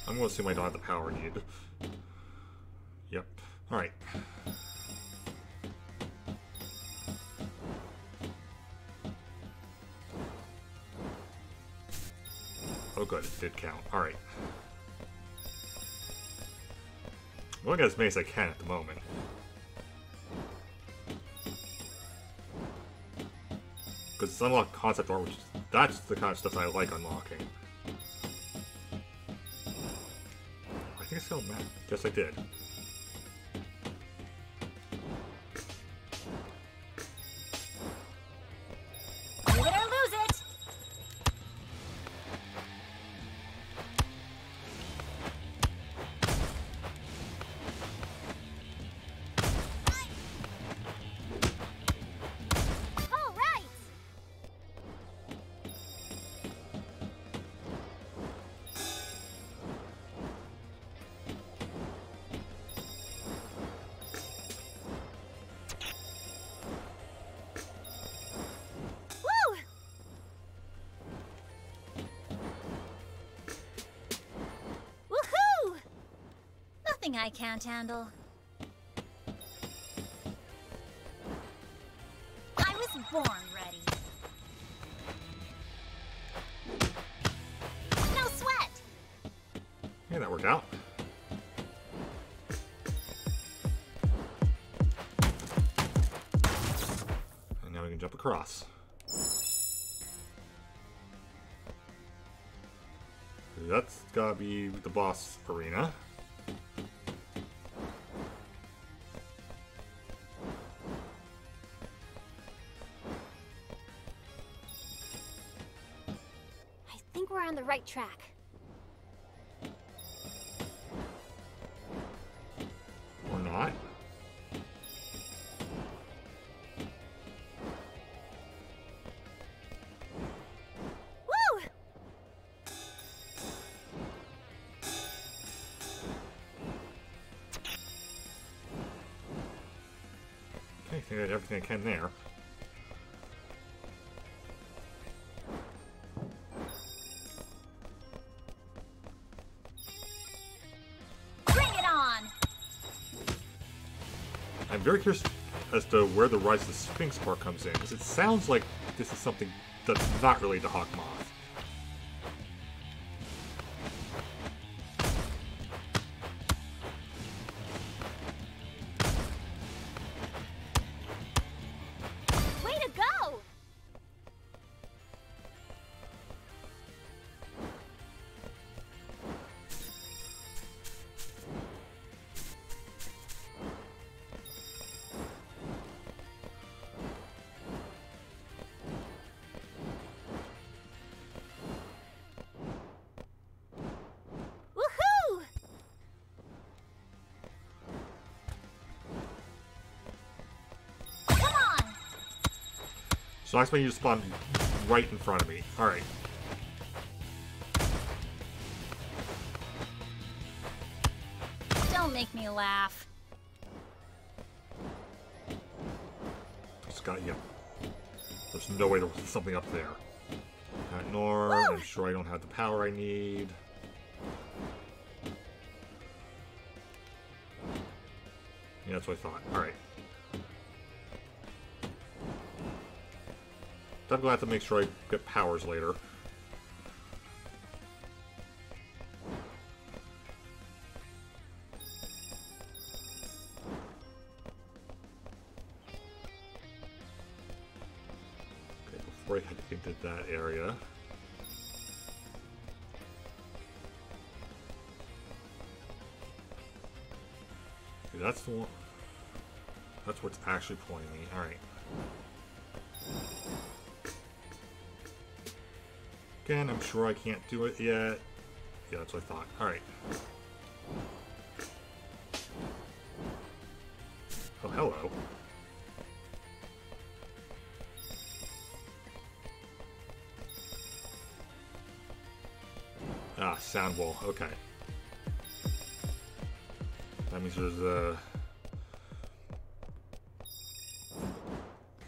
I'm gonna assume I don't have the power needed. Yep. Alright. Oh good, it did count. Alright. I'm going as many as I can at the moment. It's unlocked concept art, which is, that's the kind of stuff I like unlocking. I think I still map. Yes, I did. I can't handle. I was born ready. No sweat! Yeah, that worked out. And now we can jump across. That's gotta be the boss arena. Right track. Or not. I think I did everything I can there. Very curious as to where the Rise of the Sphinx part comes in, because it sounds like this is something that's not related to Hawk So I expect you to spawn right in front of me. Alright. Don't make me laugh. Just got yeah. There's no way there was something up there. Pat Nor, Woo! I'm sure I don't have the power I need. Yeah, that's what I thought. Alright. Definitely have to make sure I get powers later. Okay, before I head into that area. Okay, that's the one. That's what's actually pulling me. Alright. Again, I'm sure I can't do it yet. Yeah, that's what I thought. Alright. Oh, hello. Ah, sound wall. Okay. That means there's a...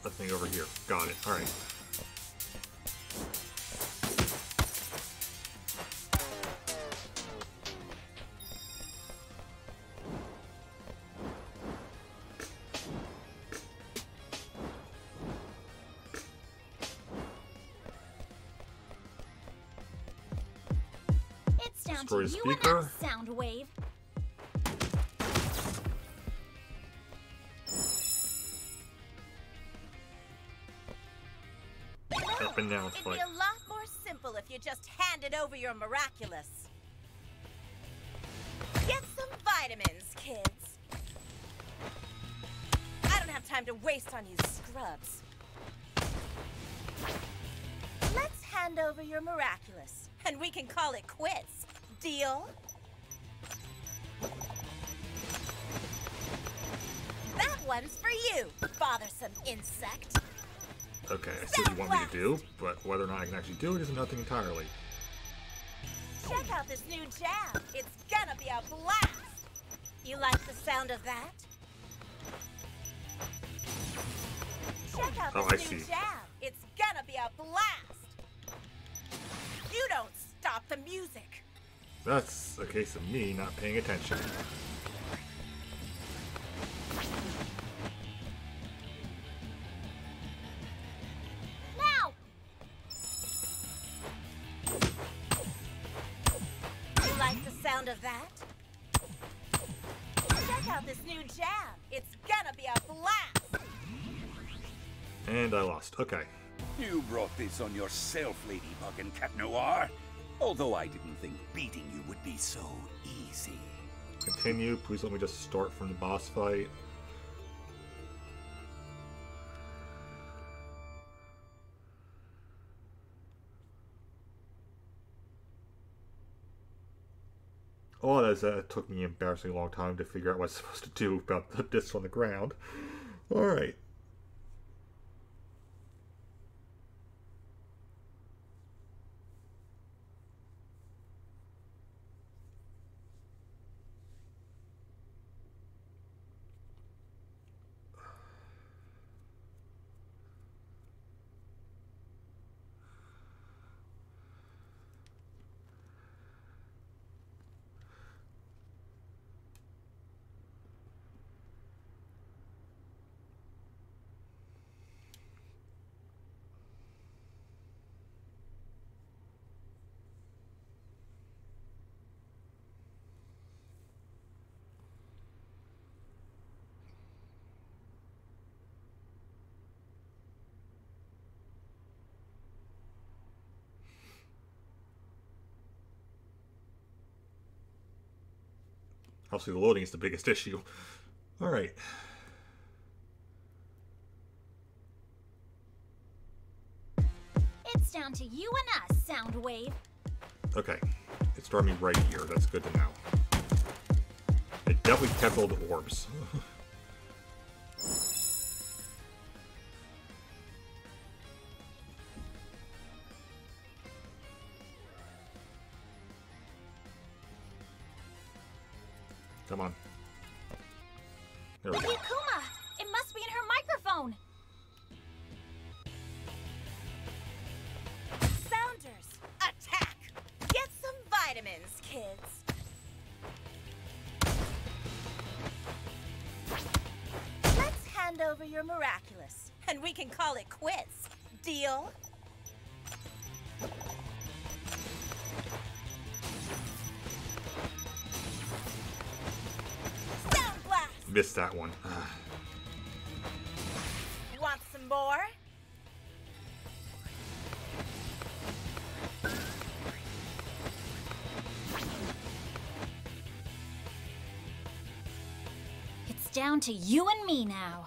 a thing over here. Got it. Alright. Speaker. us, Soundwave. Up and down It'd be a lot more simple if you just handed over your miraculous. Get some vitamins, kids. I don't have time to waste on you scrubs. Let's hand over your miraculous, and we can call it quits. Deal? That one's for you, bothersome insect. Okay, I see what you want me to do, but whether or not I can actually do it is nothing entirely. Check out this new jam. It's gonna be a blast. You like the sound of that? Check out Oh, this I new see. jam. That's a case of me not paying attention. Now! You like the sound of that? Check out this new jam. It's gonna be a blast. And I lost. Okay. You brought this on yourself, Ladybug and Cat Noir. Although I didn't think beating you would be so easy. Continue. Please let me just start from the boss fight. Oh, that it took me an embarrassingly long time to figure out what I was supposed to do about the discs on the ground. Alright. Obviously, the loading is the biggest issue. All right. It's down to you and us, Soundwave. Okay. It's starting right here. That's good to know. It definitely kept all the orbs. Missed that one. Ah. Want some more? It's down to you and me now.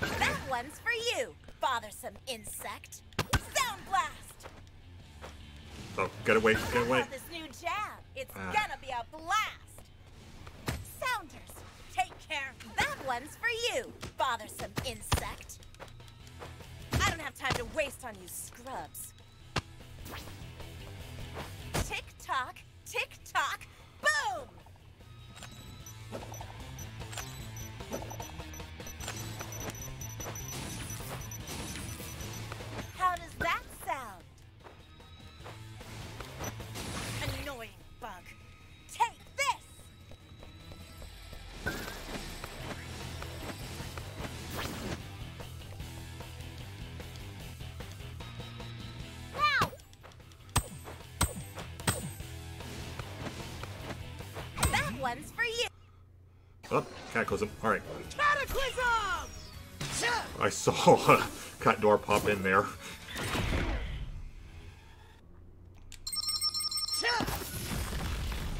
That one's for you, bothersome insect. Sound blast! Oh, get away, get away. Cataclysm. Alright. Cataclysm! I saw uh, Cut Door pop in there.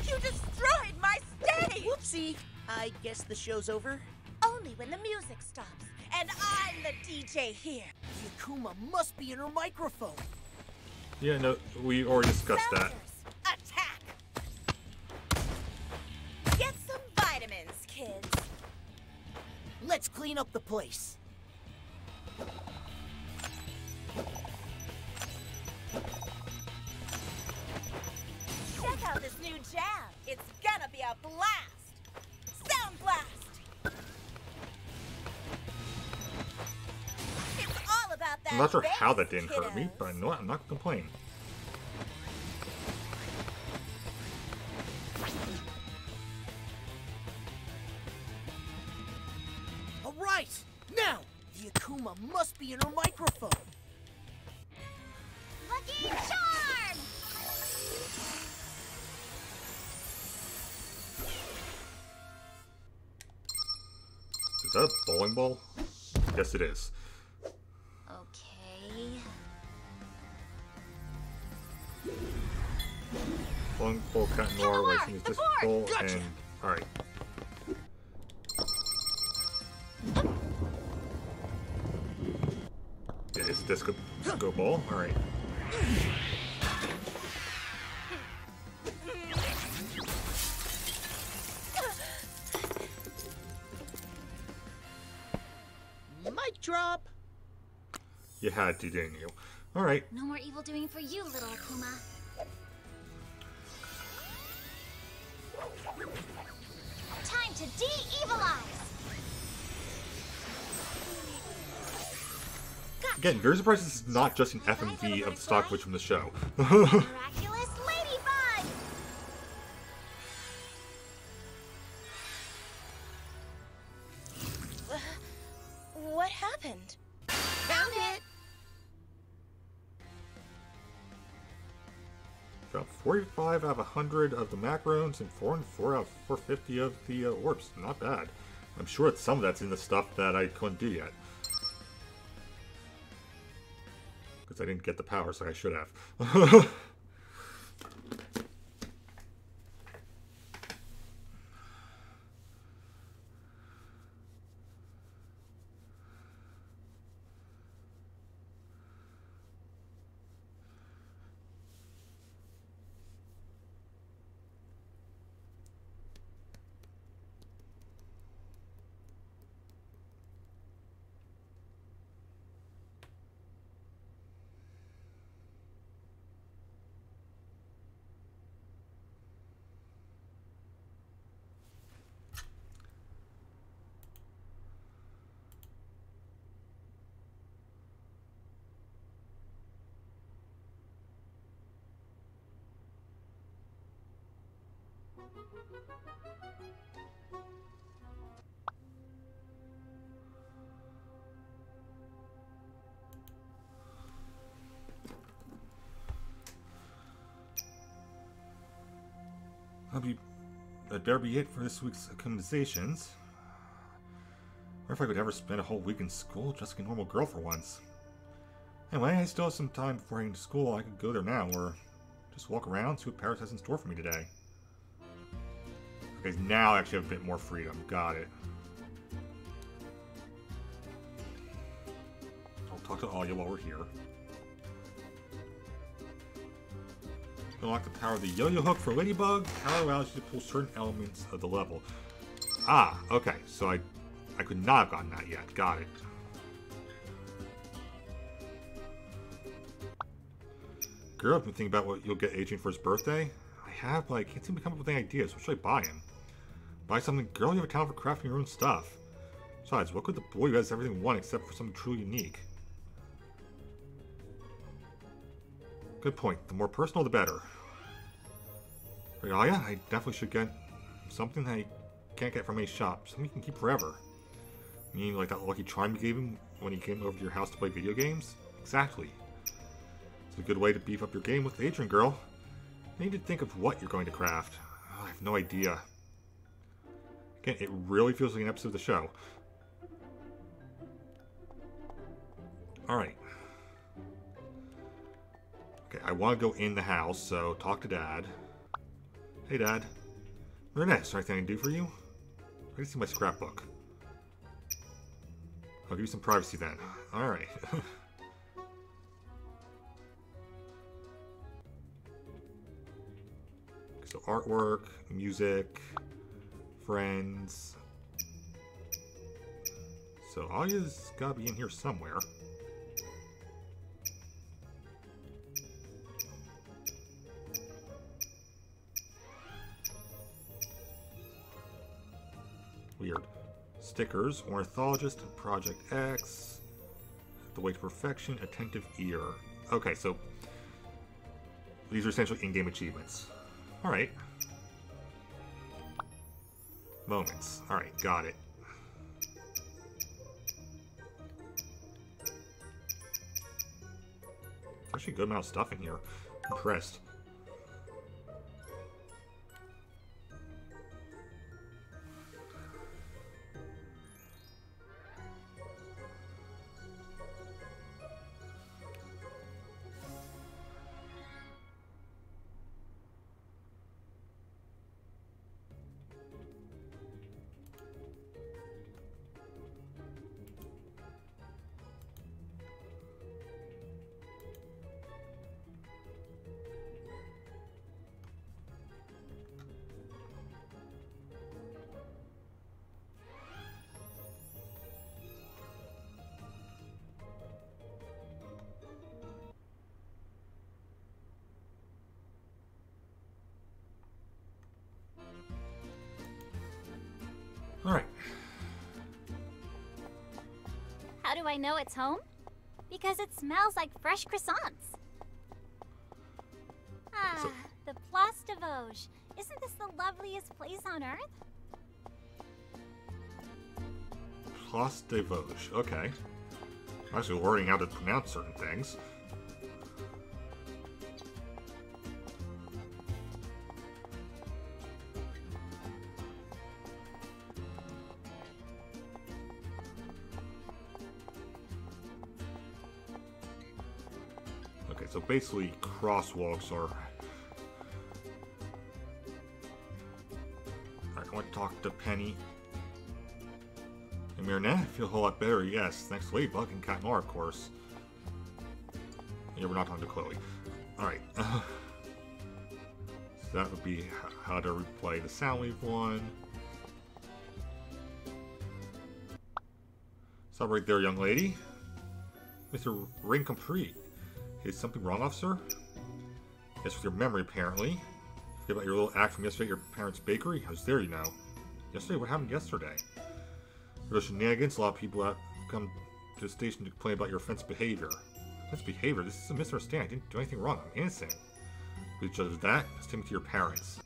You destroyed my stage! Whoopsie. I guess the show's over. Only when the music stops. And I'm the DJ here. Yakuma must be in her microphone. Yeah, no, we already discussed that. Clean up the place. Check out this new jab. It's gonna be a blast. Sound blast! It's all about that I'm not sure how that didn't hurt me, kiddos. but no, I'm not complaining. Yes, it is. Had to, didn't you? Alright. No more evil doing for you, little Akuma. Time to de-evilize! Again, very surprised this is not just an FMV of the stock footage from the show. 45 out of 100 of the macarons and 4 and 4 out of 450 of the uh, orbs. Not bad. I'm sure some of that's in the stuff that I couldn't do yet. Because I didn't get the powers like I should have. That'll be that better be it for this week's akumatizations. Or if I could ever spend a whole week in school just like a normal girl for once. Anyway, I still have some time before heading to school. I could go there now, or just walk around, see what Paris has in store for me today. Okay, now I actually have a bit more freedom. Got it. I'll talk to Alya while we're here. Unlock the power of the yo-yo hook for Ladybug. Power allows you to pull certain elements of the level. Ah, okay. So I, I could not have gotten that yet. Got it. Girl, I've been thinking about what you'll get Adrien for his birthday. I have, but I can't seem to come up with any ideas. What should I buy him? Buy something. Girl, you have a talent for crafting your own stuff. Besides, what could the boy who has everything want except for something truly unique? Good point. The more personal, the better. Yeah, I definitely should get something that I can't get from a shop. Something you can keep forever. Meaning like that lucky charm you gave him when he came over to your house to play video games? Exactly. It's a good way to beef up your game with Adrien Girl. You need to think of what you're going to craft. Oh, I have no idea. Again, it really feels like an episode of the show. Alright. Okay, I want to go in the house, so talk to Dad. Hey, Dad. Marinette, is there anything I can do for you? I can see my scrapbook. I'll give you some privacy then. Alright. so artwork, music, friends. So Alya's gotta be in here somewhere. Weird. Stickers, Ornithologist, Project X, The Way to Perfection, Attentive Ear. Okay, so these are essentially in-game achievements. Alright. Moments. Alright, got it. Actually, good amount of stuff in here. Impressed. Know it's home? Because it smells like fresh croissants. Ah, So- the Place des Vosges. Isn't this the loveliest place on earth? Place des Vosges. Okay. I'm actually learning how to pronounce certain things. Basically crosswalks are. Alright, I want to talk to Penny. Marinette, I feel a whole lot better, yes. Thanks to Ladybug and Noir, of course. Yeah, we're not talking to Chloe. Alright. so that would be how to replay the Soundwave one. Stop right there, young lady. Mr. Raincomprix. Is something wrong, officer? Yes, with your memory, apparently. Forget about your little act from yesterday at your parents' bakery? I was there, you know. Yesterday? What happened yesterday? There shenanigans. A lot of people have come to the station to complain about your offensive behavior. Offensive behavior? This is a misunderstanding. I didn't do anything wrong. I'm innocent. Who judges that? Send me to your parents.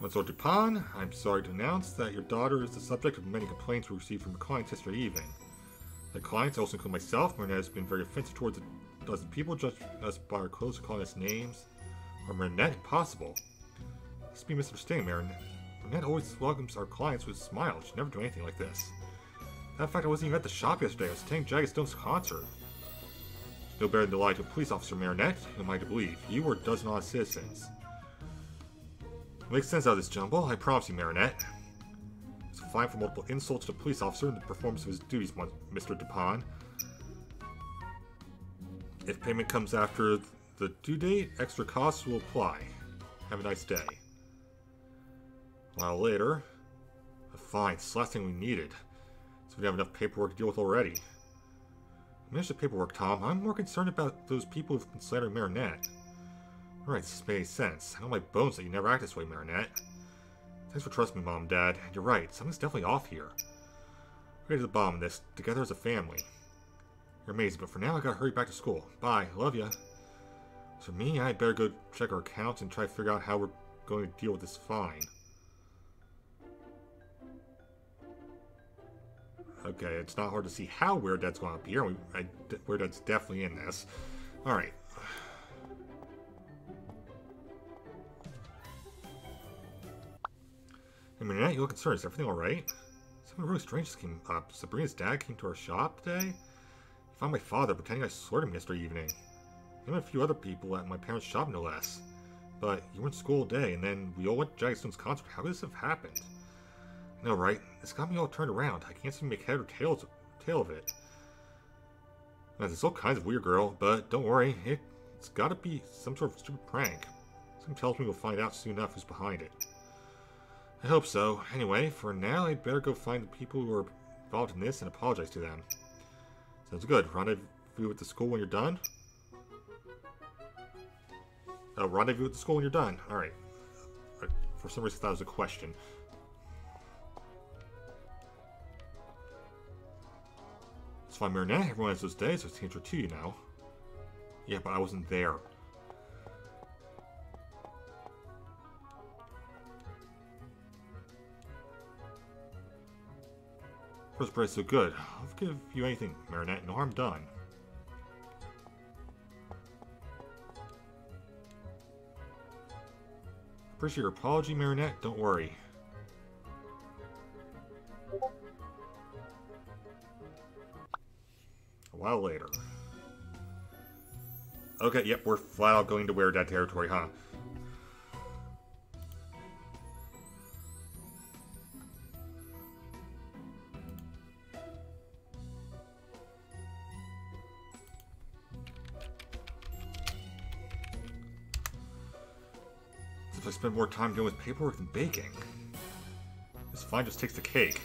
Monsieur Dupain, I'm sorry to announce that your daughter is the subject of many complaints we received from clients yesterday evening. The clients, also include myself, Marinette has been very offensive towards a dozen people, judge us by our clothes, calling us names. Or Marinette, impossible. This be misunderstanding, Marinette. Marinette always welcomes our clients with a smile. She never do anything like this. That fact, I wasn't even at the shop yesterday. I was attending Jagged Stone's concert. No better than to lie to a police officer, Marinette. Who am I to believe? You or a dozen odd citizens. Makes sense out of this jumble, I promise you, Marinette. Fine for multiple insults to a police officer in the performance of his duties, Mr. Dupont. If payment comes after the due date, extra costs will apply. Have a nice day. A while later, fine, it's the last thing we needed. So we have enough paperwork to deal with already. Manage the paperwork, Tom. I'm more concerned about those people who've been slandering Marinette. Alright, this makes sense. I know my bones that you never act this way, Marinette. Thanks for trusting me, Mom Dad. You're right, something's definitely off here. We're going to the bottom of this, together as a family. You're amazing, but for now I gotta hurry back to school. Bye, love ya. For me, I better go check our accounts and try to figure out how we're going to deal with this fine. Okay, it's not hard to see how Weredad's going to appear. We, I, Weredad's definitely in this. Alright. Hey, Marinette, you look concerned. Is everything alright? Something really strange just came up. Sabrina's dad came to our shop today. He found my father pretending I sweared him yesterday evening. Him and a few other people at my parents' shop, no less. But you were in school all day, and then we all went to Jagged Stone's concert. How could this have happened? I know, right? It's got me all turned around. I can't seem to make head or tails, tail of it. Now, There's all kinds of weird, girl, but don't worry. It, it's gotta be some sort of stupid prank. Something tells me we'll find out soon enough who's behind it. I hope so. Anyway, for now, I'd better go find the people who are involved in this and apologize to them. Sounds good. Rendezvous at the school when you're done? Oh, rendezvous at the school when you're done. Alright. Uh, For some reason, that was a question. It's fine, Marinette. Everyone has those days. It's teacher to you now. Yeah, but I wasn't there. First so good. I'll give you anything, Marinette. No harm done. Appreciate your apology, Marinette. Don't worry. A while later. Okay, yep, we're flat out going to wear that territory, huh? Spend more time dealing with paperwork than baking. This fine just takes the cake.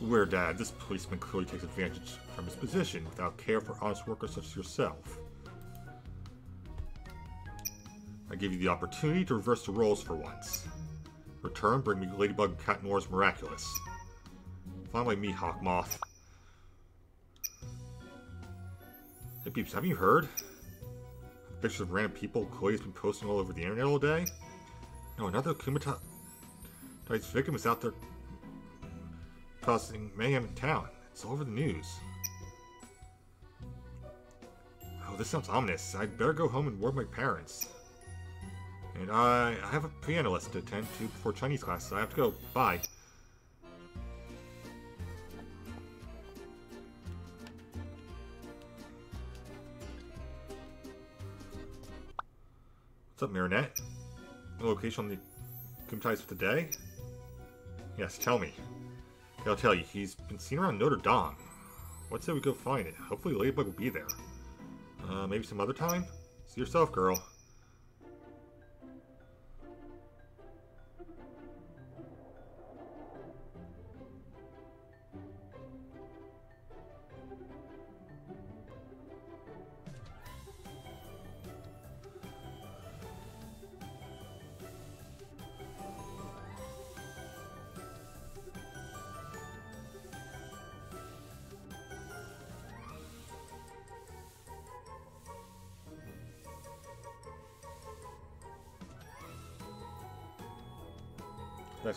Weredad, this policeman clearly takes advantage from his position without care for honest workers such as yourself. I give you the opportunity to reverse the roles for once. Return, bring me Ladybug Cat Noir's Miraculous. Find my Mihawk Moth. Hey peeps, have you heard? Pictures of random people Chloe's been posting all over the internet all day? No, another Kumata Tonight's victim is out there causing mayhem in town. It's all over the news. Oh, this sounds ominous. I'd better go home and warn my parents. And I, I have a piano lesson to attend to before Chinese class, so I have to go. Bye. What's up, Marinette? The location on the Kumtai's of the day? Yes, tell me. I'll tell you, he's been seen around Notre Dame. What say we go find it? Hopefully Ladybug will be there. Uh, maybe some other time? See yourself, girl.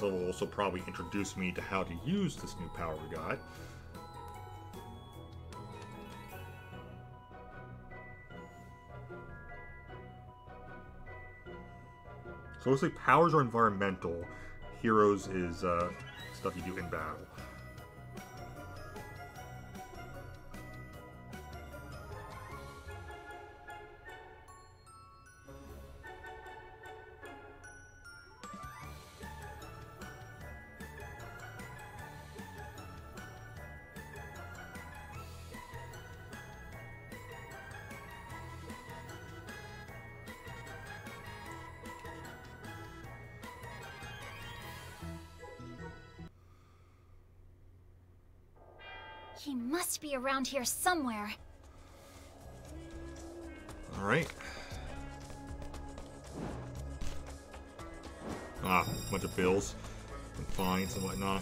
Level will also probably introduce me to how to use this new power we got. So mostly powers are environmental, heroes is uh, stuff you do in battle. Be around here somewhere. Alright. Ah, bunch of bills and fines and whatnot.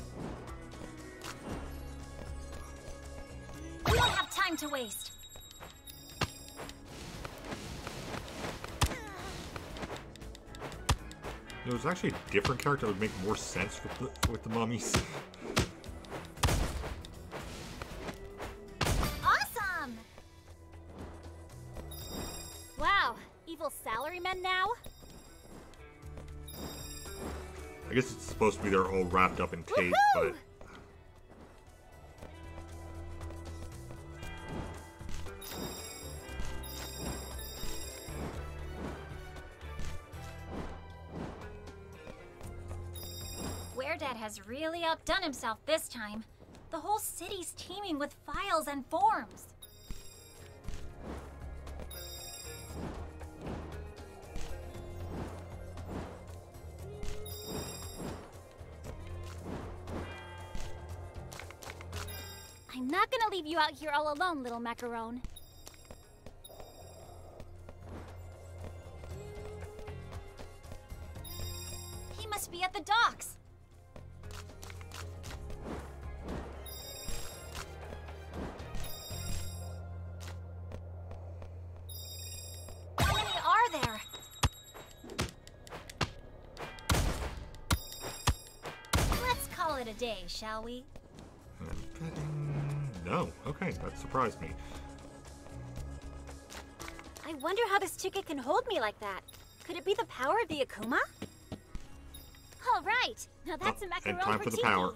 We don't have time to waste. There was actually a different character that would make more sense with the with the mummies. It's supposed to be they're all wrapped up in tape, but Weredad has really outdone himself this time. The whole city's teeming with files and forms. You out here all alone, little macaron. He must be at the docks. How many no. Okay, that surprised me. I wonder how this ticket can hold me like that. Could it be the power of the Akuma? All right. Now that's Oh, a macaron and time for the Tikki. power.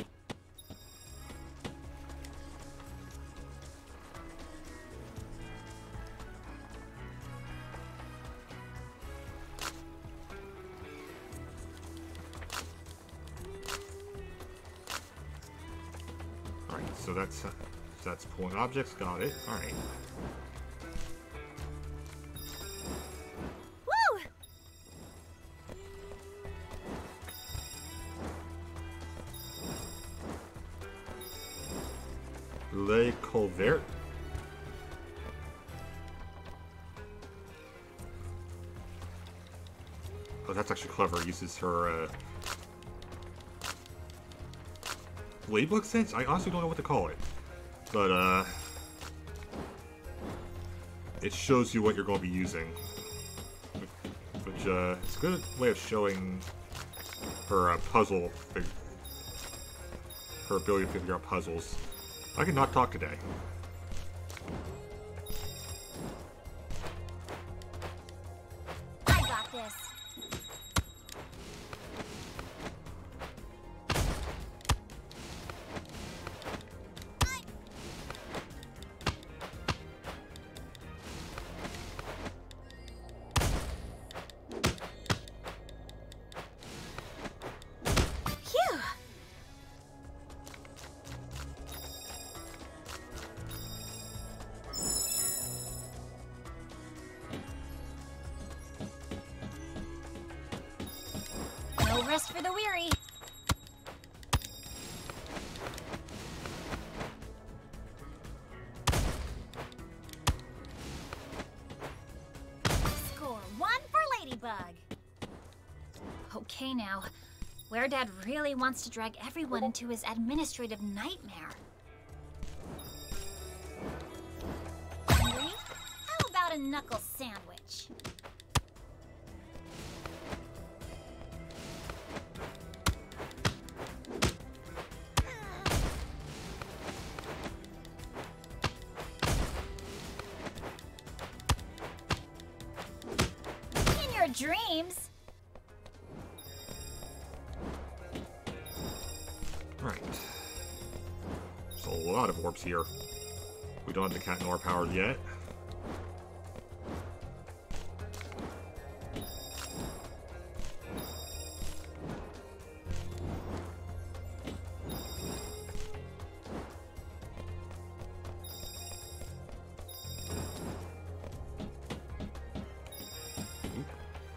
That's pulling objects, got it. Alright. Woo! Le Colvert. Oh, that's actually clever. Uses her uh, playbook sense? I honestly don't know what to call it. But, uh... It shows you what you're going to be using. Which, uh, it's a good way of showing her uh, puzzle... Her ability to figure out puzzles. I cannot talk today. Really wants to drag everyone into his administrative nightmare. Here. We don't have the Cat Noir power yet.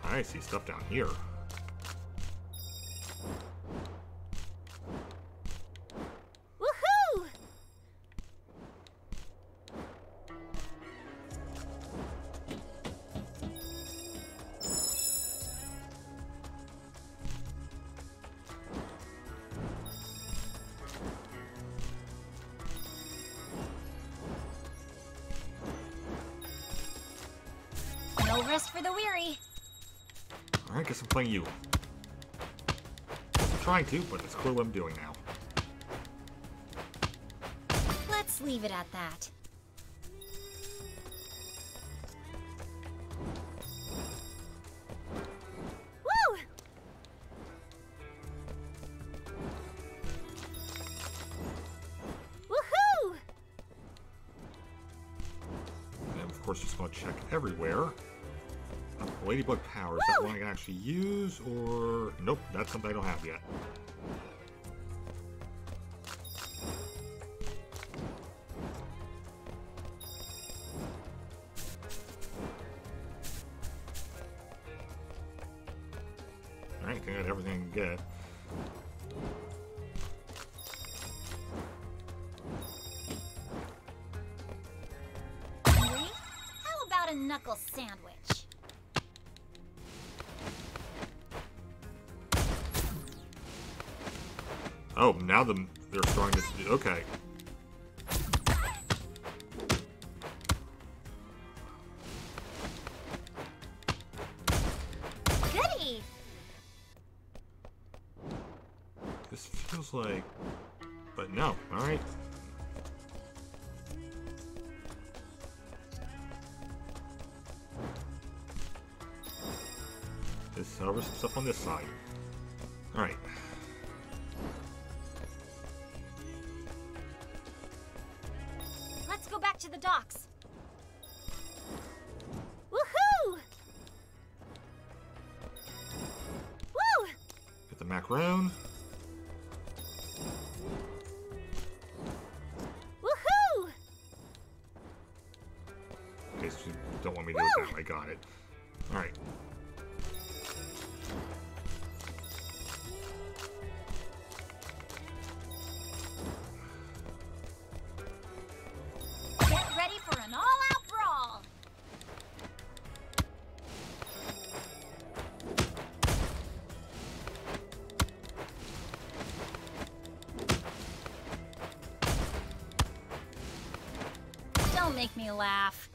I see stuff down here. Playing you. I'm trying to, but it's clear what I'm doing now. Let's leave it at that. Woo! Woohoo! And of course, just want to check everywhere. Ladybug power, is that one I can actually use, or... Nope, that's something I don't have yet. Stuff on this side. Alright. Let's go back to the docks. Woohoo! Woo! Get the macaroon. Woohoo! In case you don't want me to do it now, I got it. Me laugh.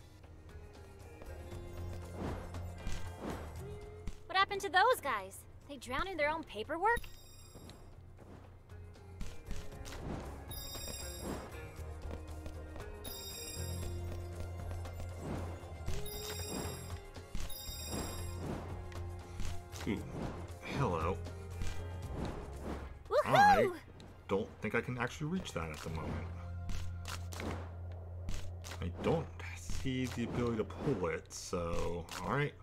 What happened to those guys? They drowned in their own paperwork? Hmm. Hello. Woohoo! I don't think I can actually reach that at the moment. See the ability to pull it, so alright.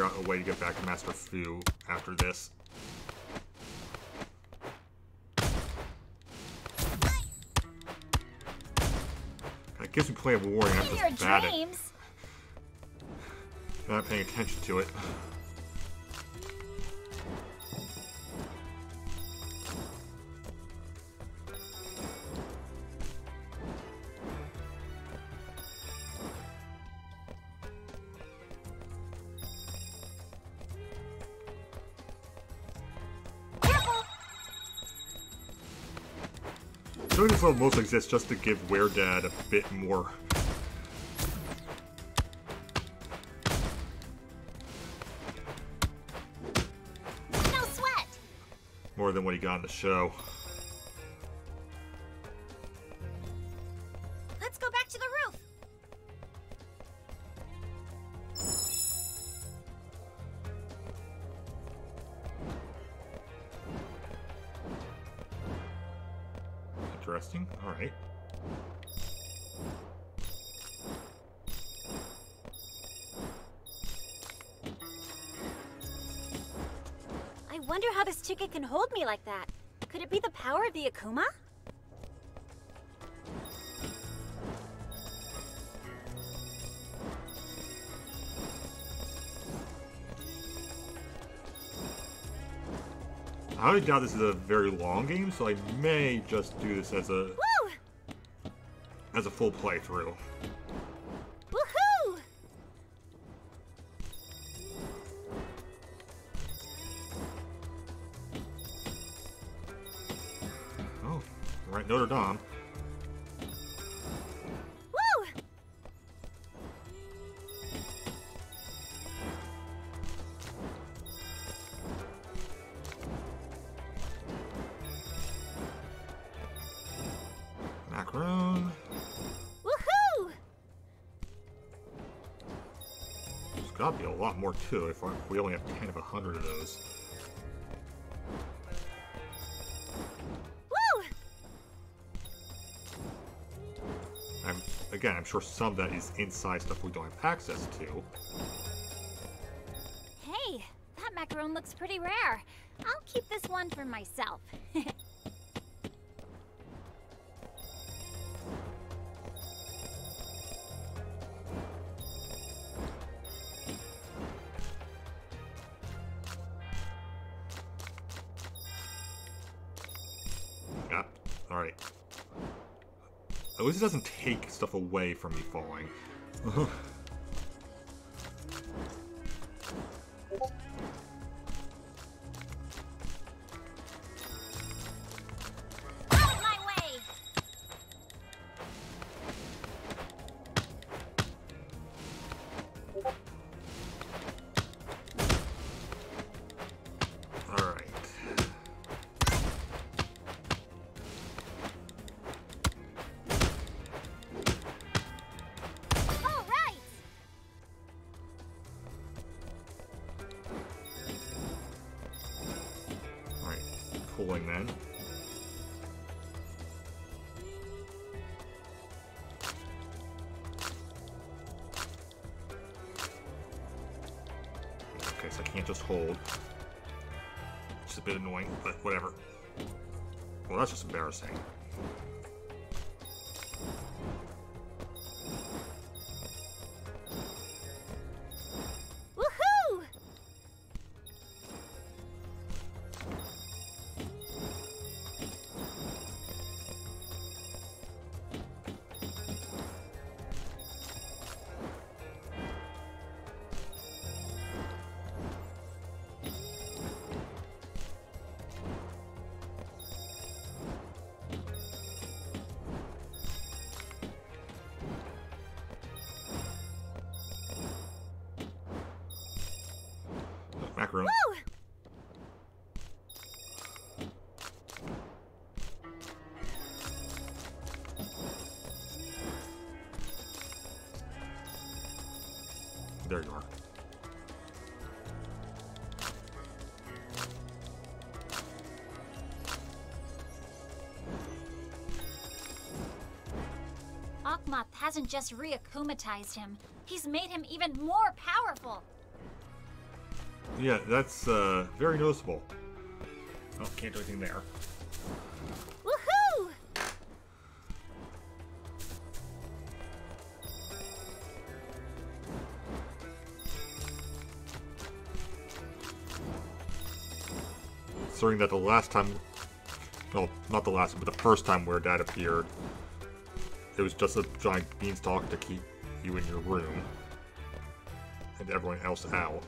Figure out a way to get back to Master Fu after this. It gives me plenty of warning. I'm just bad at not paying attention to it. This mostly exists just to give Weredad a bit more. No sweat! More than what he got in the show. Interesting. Alright. I wonder how this ticket can hold me like that. Could it be the power of the Akuma? I highly doubt this is a very long game, so I may just do this as a Woo! as a full playthrough. Lot more too if I- if we only have 10 of a 100 of those. Woo! I'm, again, I'm sure some of that is inside stuff we don't have access to. Hey, that macaron looks pretty rare. I'll keep this one for myself. stuff away from me falling. hasn't just reakumatized him, he's made him even more powerful. Yeah, that's uh, very noticeable. Oh, can't do anything there. Woohoo! Considering that the last time, well, not the last, but the first time Weredad appeared, it was just a giant beanstalk to keep you in your room and everyone else out.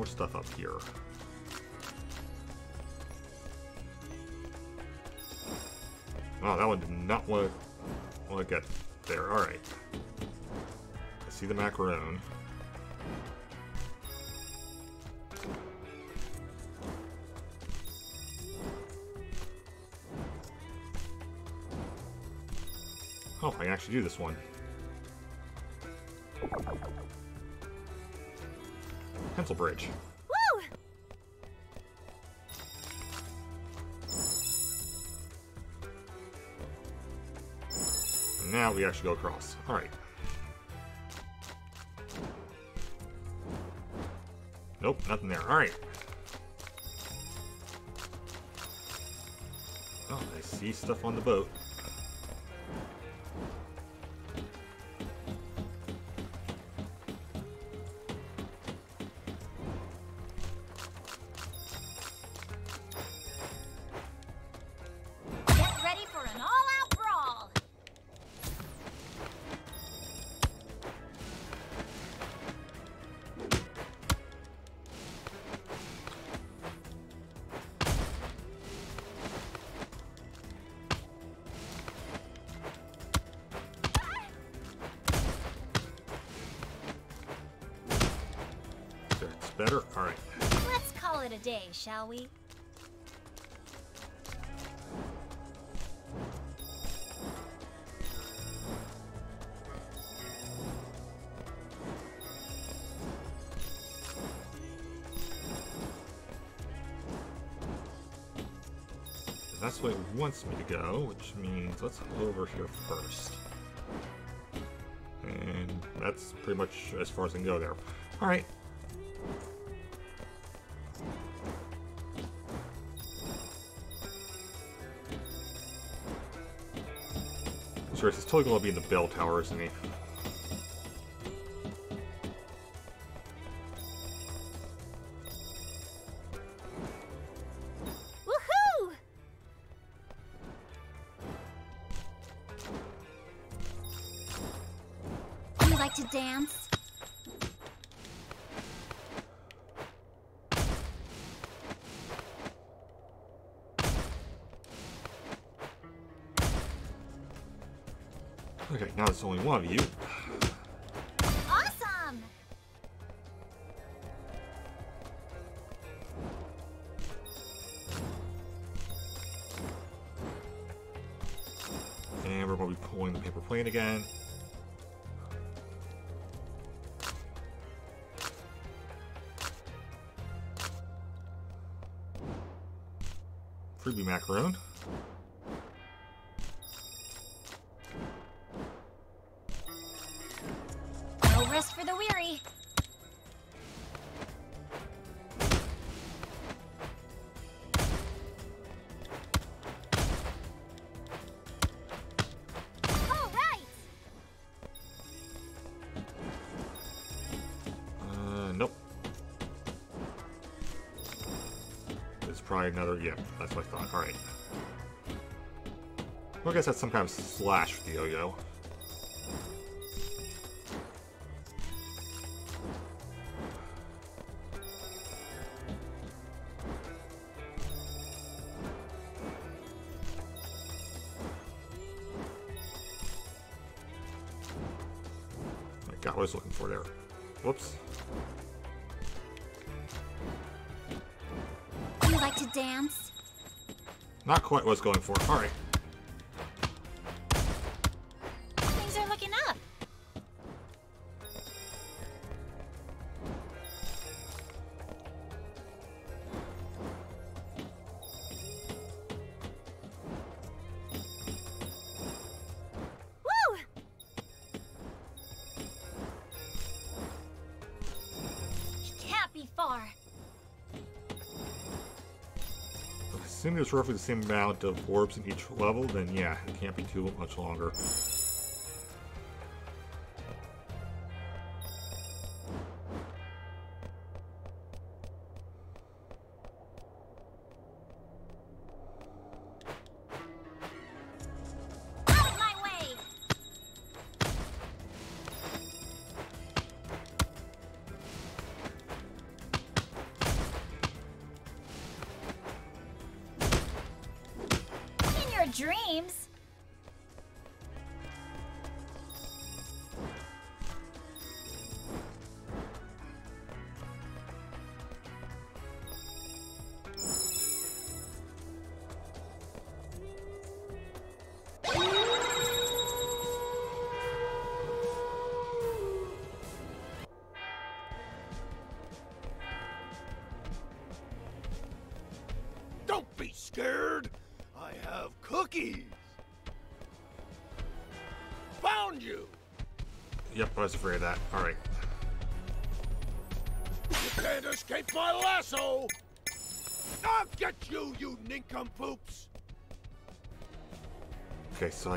More stuff up here. Oh, that one did not want to want to get there. All right. I see the macaroon. Oh, I can actually do this one. Pencil bridge. Woo! Now we actually go across. Alright. Nope, nothing there. Alright. Oh, I see stuff on the boat. Shall we? That's where it wants me to go, which means let's go over here first. And that's pretty much as far as I can go there. Alright. He's totally gonna be in the bell tower, isn't he? Okay, now there's only one of you. Awesome! And we're gonna be pulling the paper plane again. Freebie macaroon. Yeah, that's what I thought. Alright. Well, I guess that's some kind of slash with the yo-yo. Quite what I was going for. Alright. Things roughly the same amount of orbs in each level, then yeah, it can't be too much longer.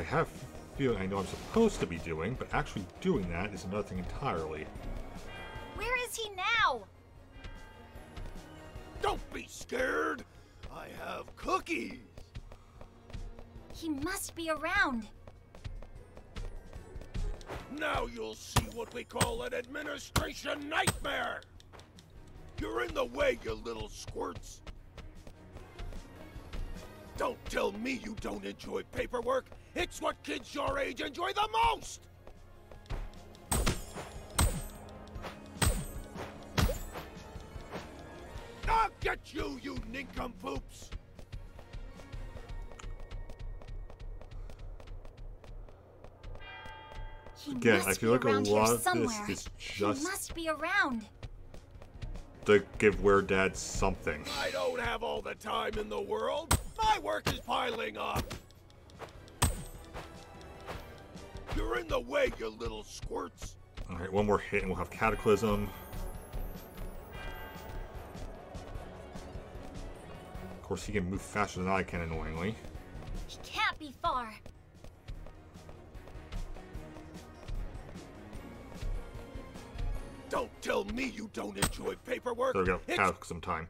Have a feeling I know I'm supposed to be doing, but actually doing that is another thing entirely. Where is he now? Don't be scared. I have cookies. He must be around. Now you'll see what we call an administration nightmare. You're in the way, you little squirts. Don't tell me you don't enjoy paperwork. It's what kids your age enjoy the most. I'll get you, you nincompoops. He Again, I feel like a lot of this somewhere. is He just- must be around. To give Weredad something. I don't have all the time in the world. My work is piling up. You're in the way, you little squirts. Alright, one more hit and we'll have Cataclysm. Of course, he can move faster than I can, annoyingly. He can't be far. Don't tell me you don't enjoy paperwork. There we go, It's Cataclysm time.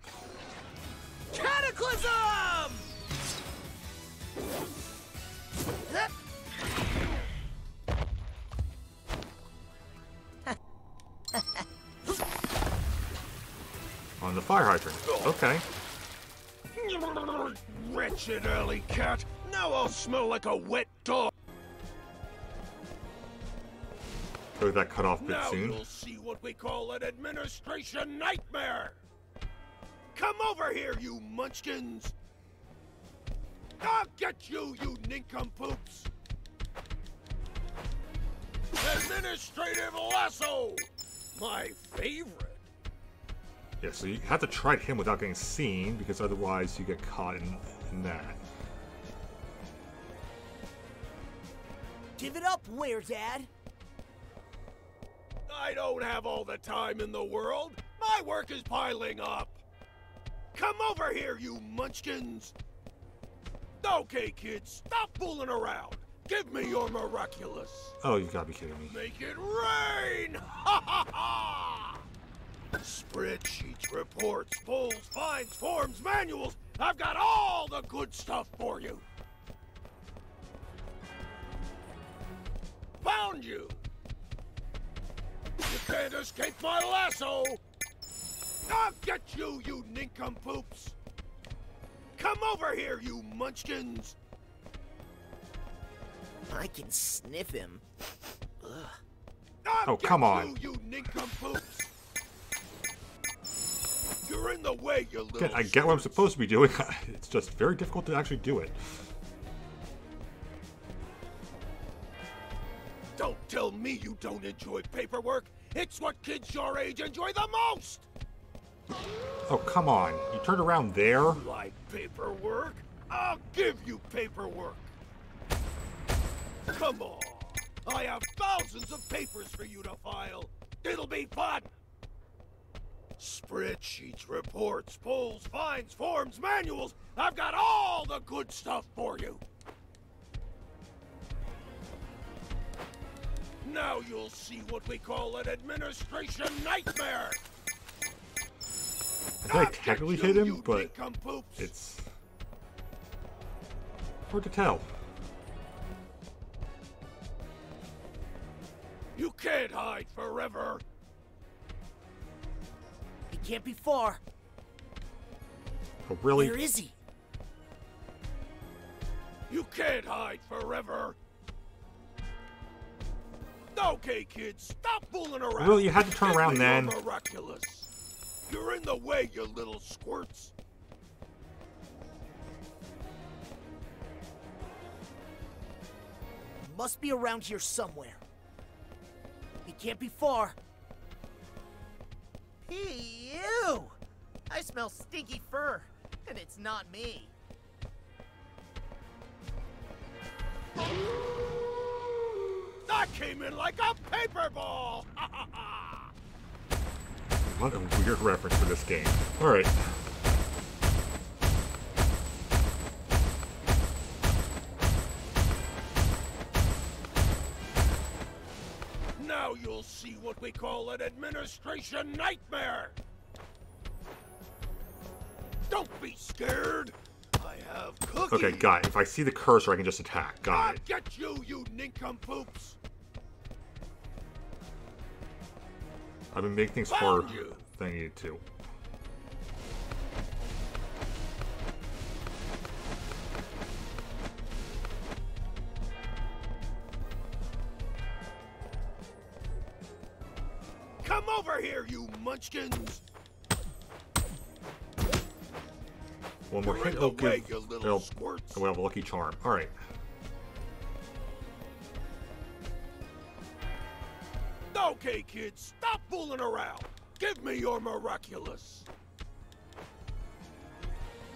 Cataclysm! Fire hydrant. Okay. Wretched alley cat. Now I'll smell like a wet dog. With that cutoff bit Now soon. you'll see what we call an administration nightmare. Come over here, you munchkins. I'll get you, you nincompoops. Administrative lasso, my favorite. Yeah, so you have to try him without getting seen, because otherwise you get caught in, in that. Give it up, Weredad. I don't have all the time in the world. My work is piling up. Come over here, you munchkins. Okay, kids, stop fooling around. Give me your miraculous. Oh, you gotta be kidding me. Make it rain! Ha ha ha! Spreadsheets, reports, polls, fines, forms, manuals. I've got all the good stuff for you. Found you! You can't escape my lasso! I'll get you, you nincompoops! Come over here, you munchkins! I can sniff him. I'll Oh, get come on. You, you nincompoops! You're in the way, you little I get what I'm supposed to be doing. It's just very difficult to actually do it. Don't tell me you don't enjoy paperwork. It's what kids your age enjoy the most. Oh, come on. You turned around there? Like paperwork? I'll give you paperwork. Come on. I have thousands of papers for you to file. It'll be fun. Spreadsheets, reports, polls, fines, forms, manuals. I've got all the good stuff for you. Now you'll see what we call an administration nightmare. I like technically hit him, but it's hard to tell. You can't hide forever. He can't be far. Oh, really? Where is he? You can't hide forever. Okay, kids, stop fooling around. Really, you had to turn Give around then? Miraculous. You're in the way, you little squirts. Must be around here somewhere. He can't be far. Ew! I smell stinky fur, and it's not me. That came in like a paper ball. What a weird reference for this game. Alright. See what we call an administration nightmare. Don't be scared. I have cookies. Okay, got it. If I see the cursor, I can just attack. Got I'll it. get you, you nincompoops. I've been making things for you. than I munchkins. One more hit. the Oh, way, good. It'll- we'll have a lucky charm. Alright. Okay, kids, stop fooling around. Give me your miraculous.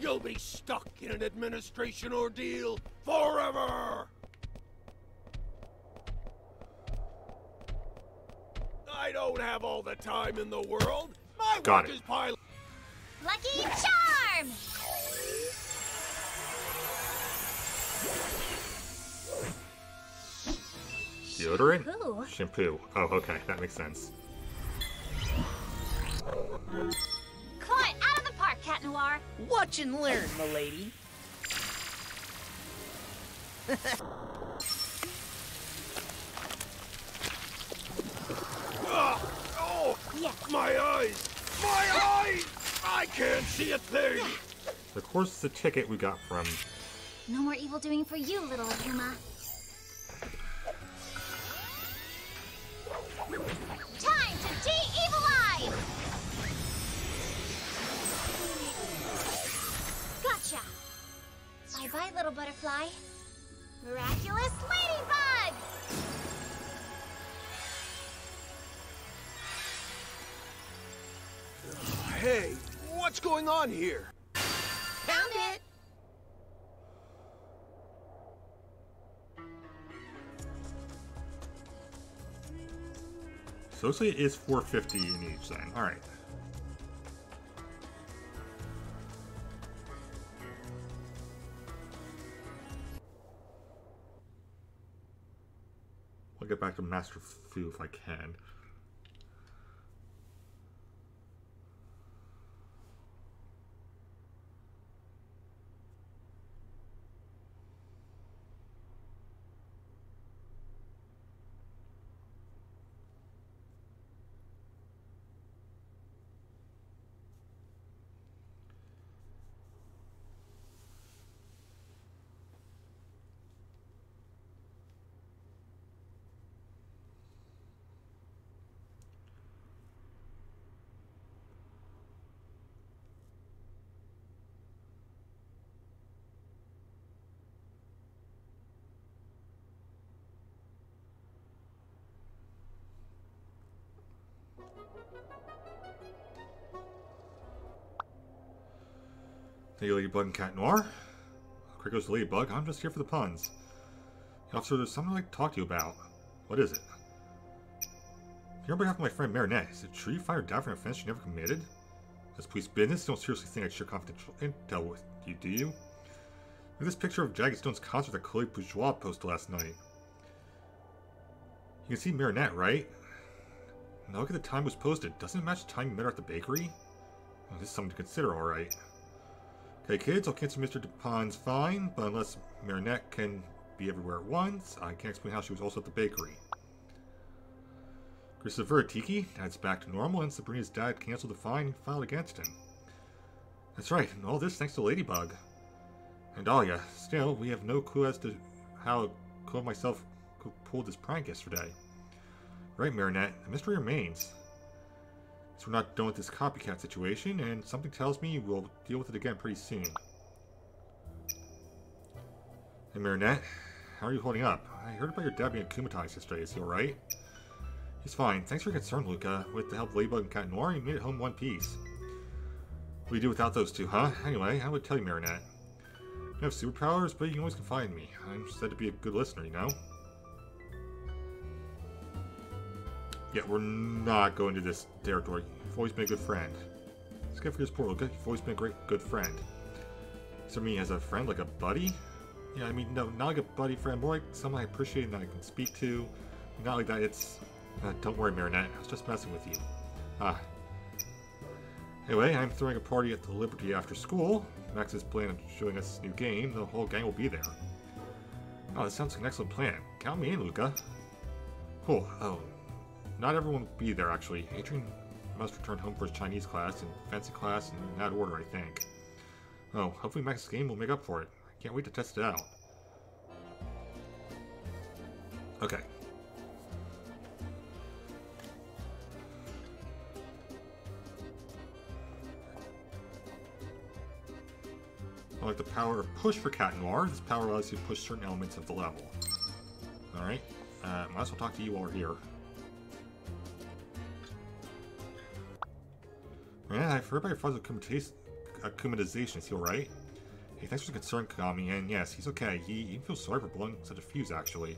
You'll be stuck in an administration ordeal forever. I don't have all the time in the world. My Got work it. is piling. Lucky Charm! Deodorant? Shampoo? Shampoo. Oh, okay. That makes sense. Come out of the park, Cat Noir! Watch and learn, milady. Ah, oh, Yeah. my eyes! My eyes! I can't see a thing. Of course, it's a ticket we got from. No more evil doing for you, little akuma. Time to de-evilize! Gotcha! Bye-bye, little butterfly. Miraculous ladybug! Hey, what's going on here? Found it! So say it is 450 in each then. Alright. I'll get back to Master Fu if I can. Hey, Ladybug and Cat Noir. Quick goes the Ladybug. I'm just here for the puns. Officer, there's something I'd like to talk to you about. What is it? Here on behalf of my friend Marinette, is it true you fired down for an offense you never committed? That's police business. Don't seriously think I'd share confidential intel with you, do you? Look at this picture of Jagged Stone's concert that Chloe Bourgeois posted last night. You can see Marinette, right? Now look at the time it was posted. Doesn't it match the time you met her at the bakery? Well, this is something to consider, alright. Okay, kids, I'll cancel Mr. Dupain's fine, but unless Marinette can be everywhere at once, I can't explain how she was also at the bakery. Christopher Tiki, Dad's back to normal, and Sabrina's dad canceled the fine filed against him. That's right, and all this thanks to Ladybug. And Alya. Still, we have no clue as to how Chloe myself pulled this prank yesterday. Right, Marinette, the mystery remains. So we're not done with this copycat situation, and something tells me we'll deal with it again pretty soon. Hey, Marinette, how are you holding up? I heard about your dad being akumatized yesterday. Is he alright? He's fine. Thanks for your concern, Luka. With the help of Ladybug and Cat Noir, you made it home one piece. What do you do without those two, huh? Anyway, I would tell you, Marinette. You have superpowers, but you can always confide in me. I'm said to be a good listener, you know? Yeah, we're not going to this territory. You've always been a good friend. It's good for your support, Luka. You've always been a great, good friend. So me as a friend, like a buddy? Yeah, I mean, no, not like a buddy friend, more like someone I appreciate and that I can speak to. Not like that, it's... Uh, don't worry, Marinette. I was just messing with you. Ah. Anyway, I'm throwing a party at the Liberty after school. Max is planning on showing us a new game. The whole gang will be there. Oh, that sounds like an excellent plan. Count me in, Luka. Cool. Oh, not everyone will be there, actually. Adrien must return home for his Chinese class and fancy class in that order, I think. Oh, hopefully Max's game will make up for it. I can't wait to test it out. Okay. I like the power of push for Cat Noir. This power allows you to push certain elements of the level. Alright. Uh, might as well talk to you while we're here. Yeah, I've heard about your father's akumatization. Is he alright? Hey, thanks for the concern, Kagami, and yes, he's okay. He even feels sorry for blowing such a fuse, actually.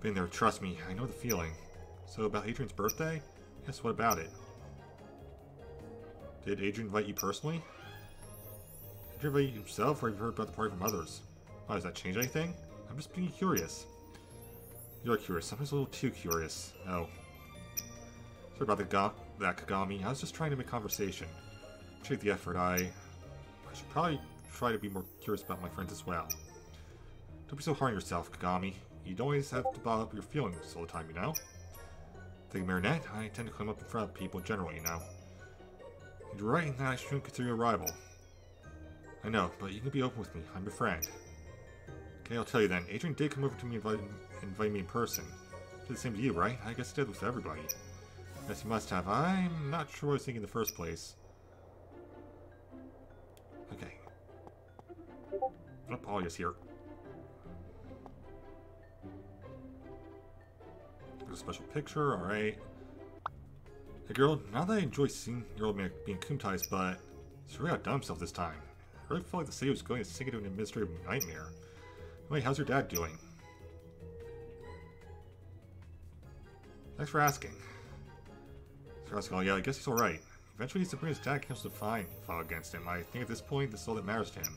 Been there, trust me, I know the feeling. So, about Adrien's birthday? Yes, what about it? Did Adrien invite you personally? Did you invite you himself, or have you heard about the party from others? Why, does that change anything? I'm just being curious. You're curious, sometimes a little too curious. Oh. Sorry about the that, Kagami. I was just trying to make conversation. Appreciate the effort. I... I should probably try to be more curious about my friends as well. Don't be so hard on yourself, Kagami. You don't always have to bottle up your feelings all the time, you know? Thank you, Marinette. I tend to climb up in front of people in general, you know. You're right in that I shouldn't consider you a rival. I know, but you can be open with me. I'm your friend. Okay, I'll tell you then. Adrien did come over to me and invite, invite me in person. Did the same to you, right? I guess he did with everybody. Yes, he must have. I'm not sure what I was thinking in the first place. Okay. Alya's here. Got a special picture, alright. Hey girl, now that I enjoy seeing your old man being akumatized, but he's really outdone himself this time. I really felt like the city was going to sink into an administrative nightmare. Wait, how's your dad doing? Thanks for asking. Yeah, I guess he's alright. Eventually, Sabrina's dad comes to find file against him. I think at this point, this is all that matters to him.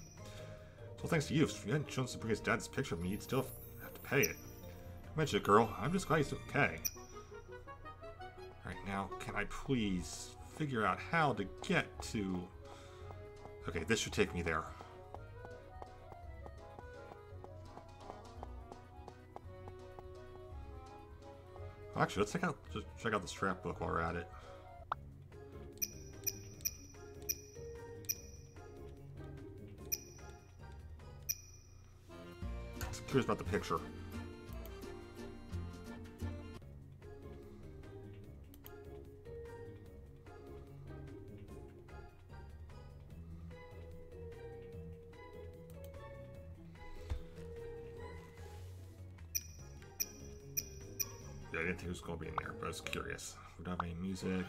So thanks to you. If you hadn't shown Sabrina's dad this picture of me, you'd still have to pay it. Mention it, girl. I'm just glad he's okay. Alright, now, can I please figure out how to get to... Okay, this should take me there. Actually, let's check out just check out the scrapbook while we're at it. Curious about the picture. Was going to be in there, but I was curious. We don't have any music.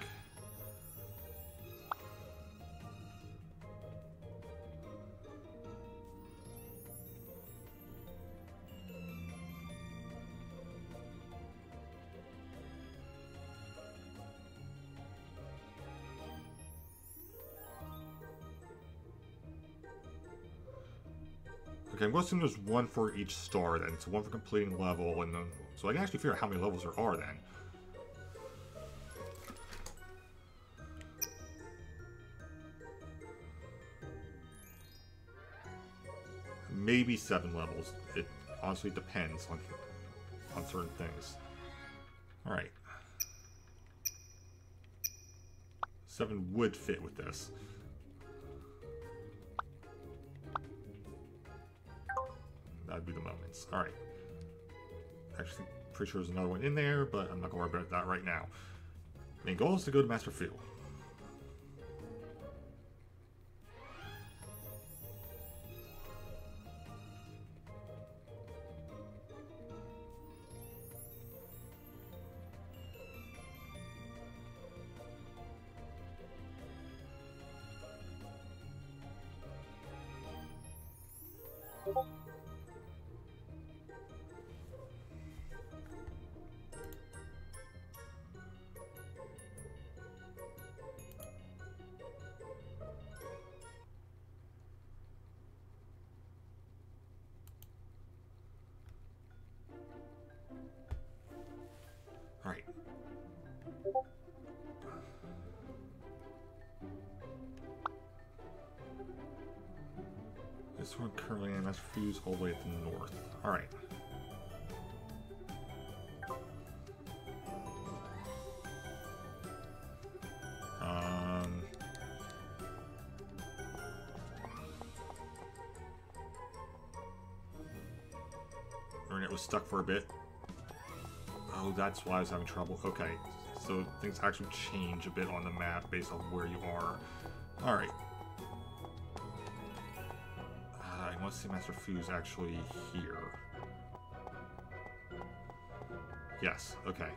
Okay, I'm going to assume there's one for each star then. So one for completing level, and then so I can actually figure out how many levels there are then. Maybe seven levels. It honestly depends on on certain things. All right. Seven would fit with this. That'd be the moments. Alright. Pretty sure there's another one in there, but I'm not going to worry about that right now. Main goal is to go to Master Fu. All the way at the north. Alright. Um Internet was stuck for a bit. Oh, that's why I was having trouble. Okay, so things actually change a bit on the map based on where you are. Alright. Uh, I want to see Master Fu's actually here. Yes. Okay,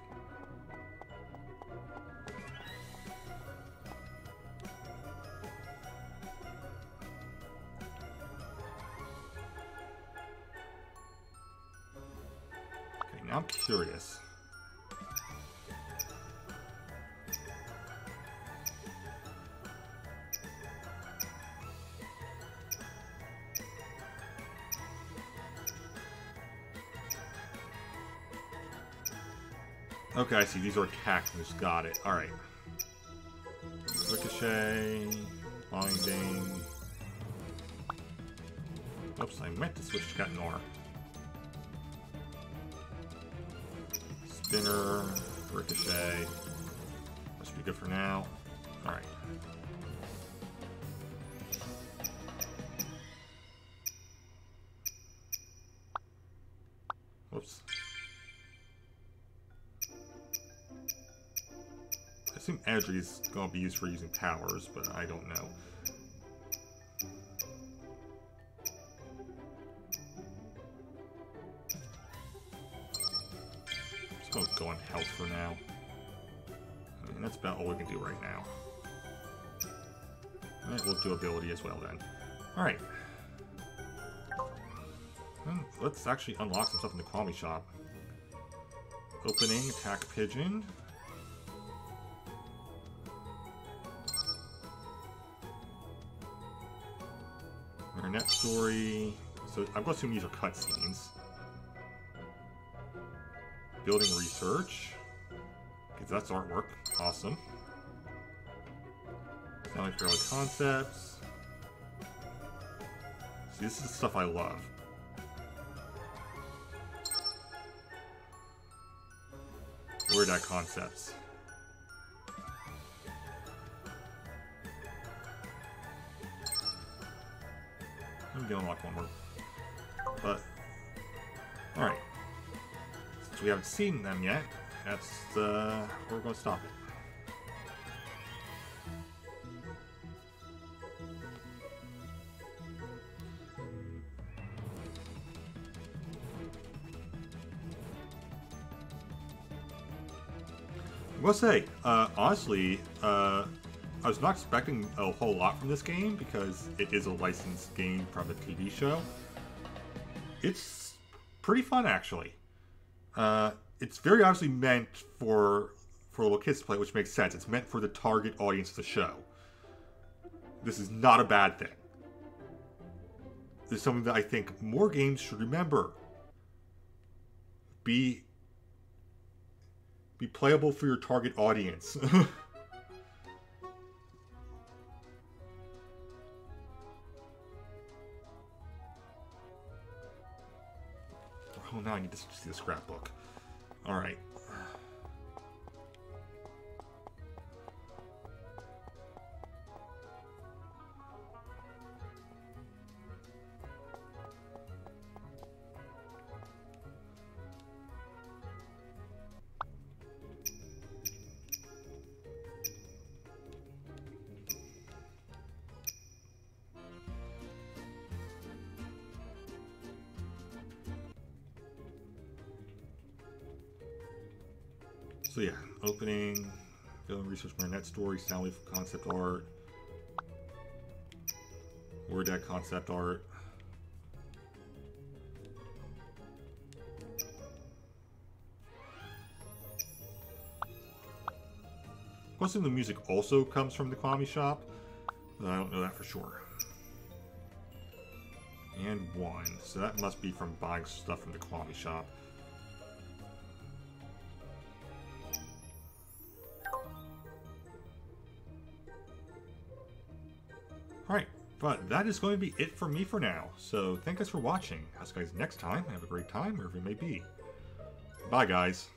Okay, I see. These are attack moves. Got it. Alright. Ricochet. Long Binding. Oops, I meant to switch to Cat Noir. Spinner. Ricochet. That should be good for now. Alright. I Edry is going to be used for using powers, but I don't know. Just going to go on health for now. And that's about all we can do right now. Alright, we'll do ability as well then. Alright. Let's actually unlock some stuff in the Kwami shop. Opening, attack pigeon. Story. So I'm going to assume these are cutscenes. Building research. Because that's artwork. Awesome. Sound like early concepts. See, this is stuff I love. Weredad concepts. Gonna unlock one more. But, alright. Since we haven't seen them yet, that's uh, we're gonna stop it. I will say, uh, honestly, uh, I was not expecting a whole lot from this game because it is a licensed game from a TV show. It's pretty fun, actually. Uh, it's very obviously meant for for little kids to play, which makes sense. It's meant for the target audience of the show. This is not a bad thing. This is something that I think more games should remember. Be be playable for your target audience. need to see the scrapbook. Alright. So Marinette story, Soundleaf concept art, Weredad concept art. Of the music also comes from the Kwami shop, but I don't know that for sure. And one, so that must be from buying stuff from the Kwami shop. But that is going to be it for me for now. So thank guys for watching. I'll see you guys next time. Have a great time wherever you may be. Bye guys.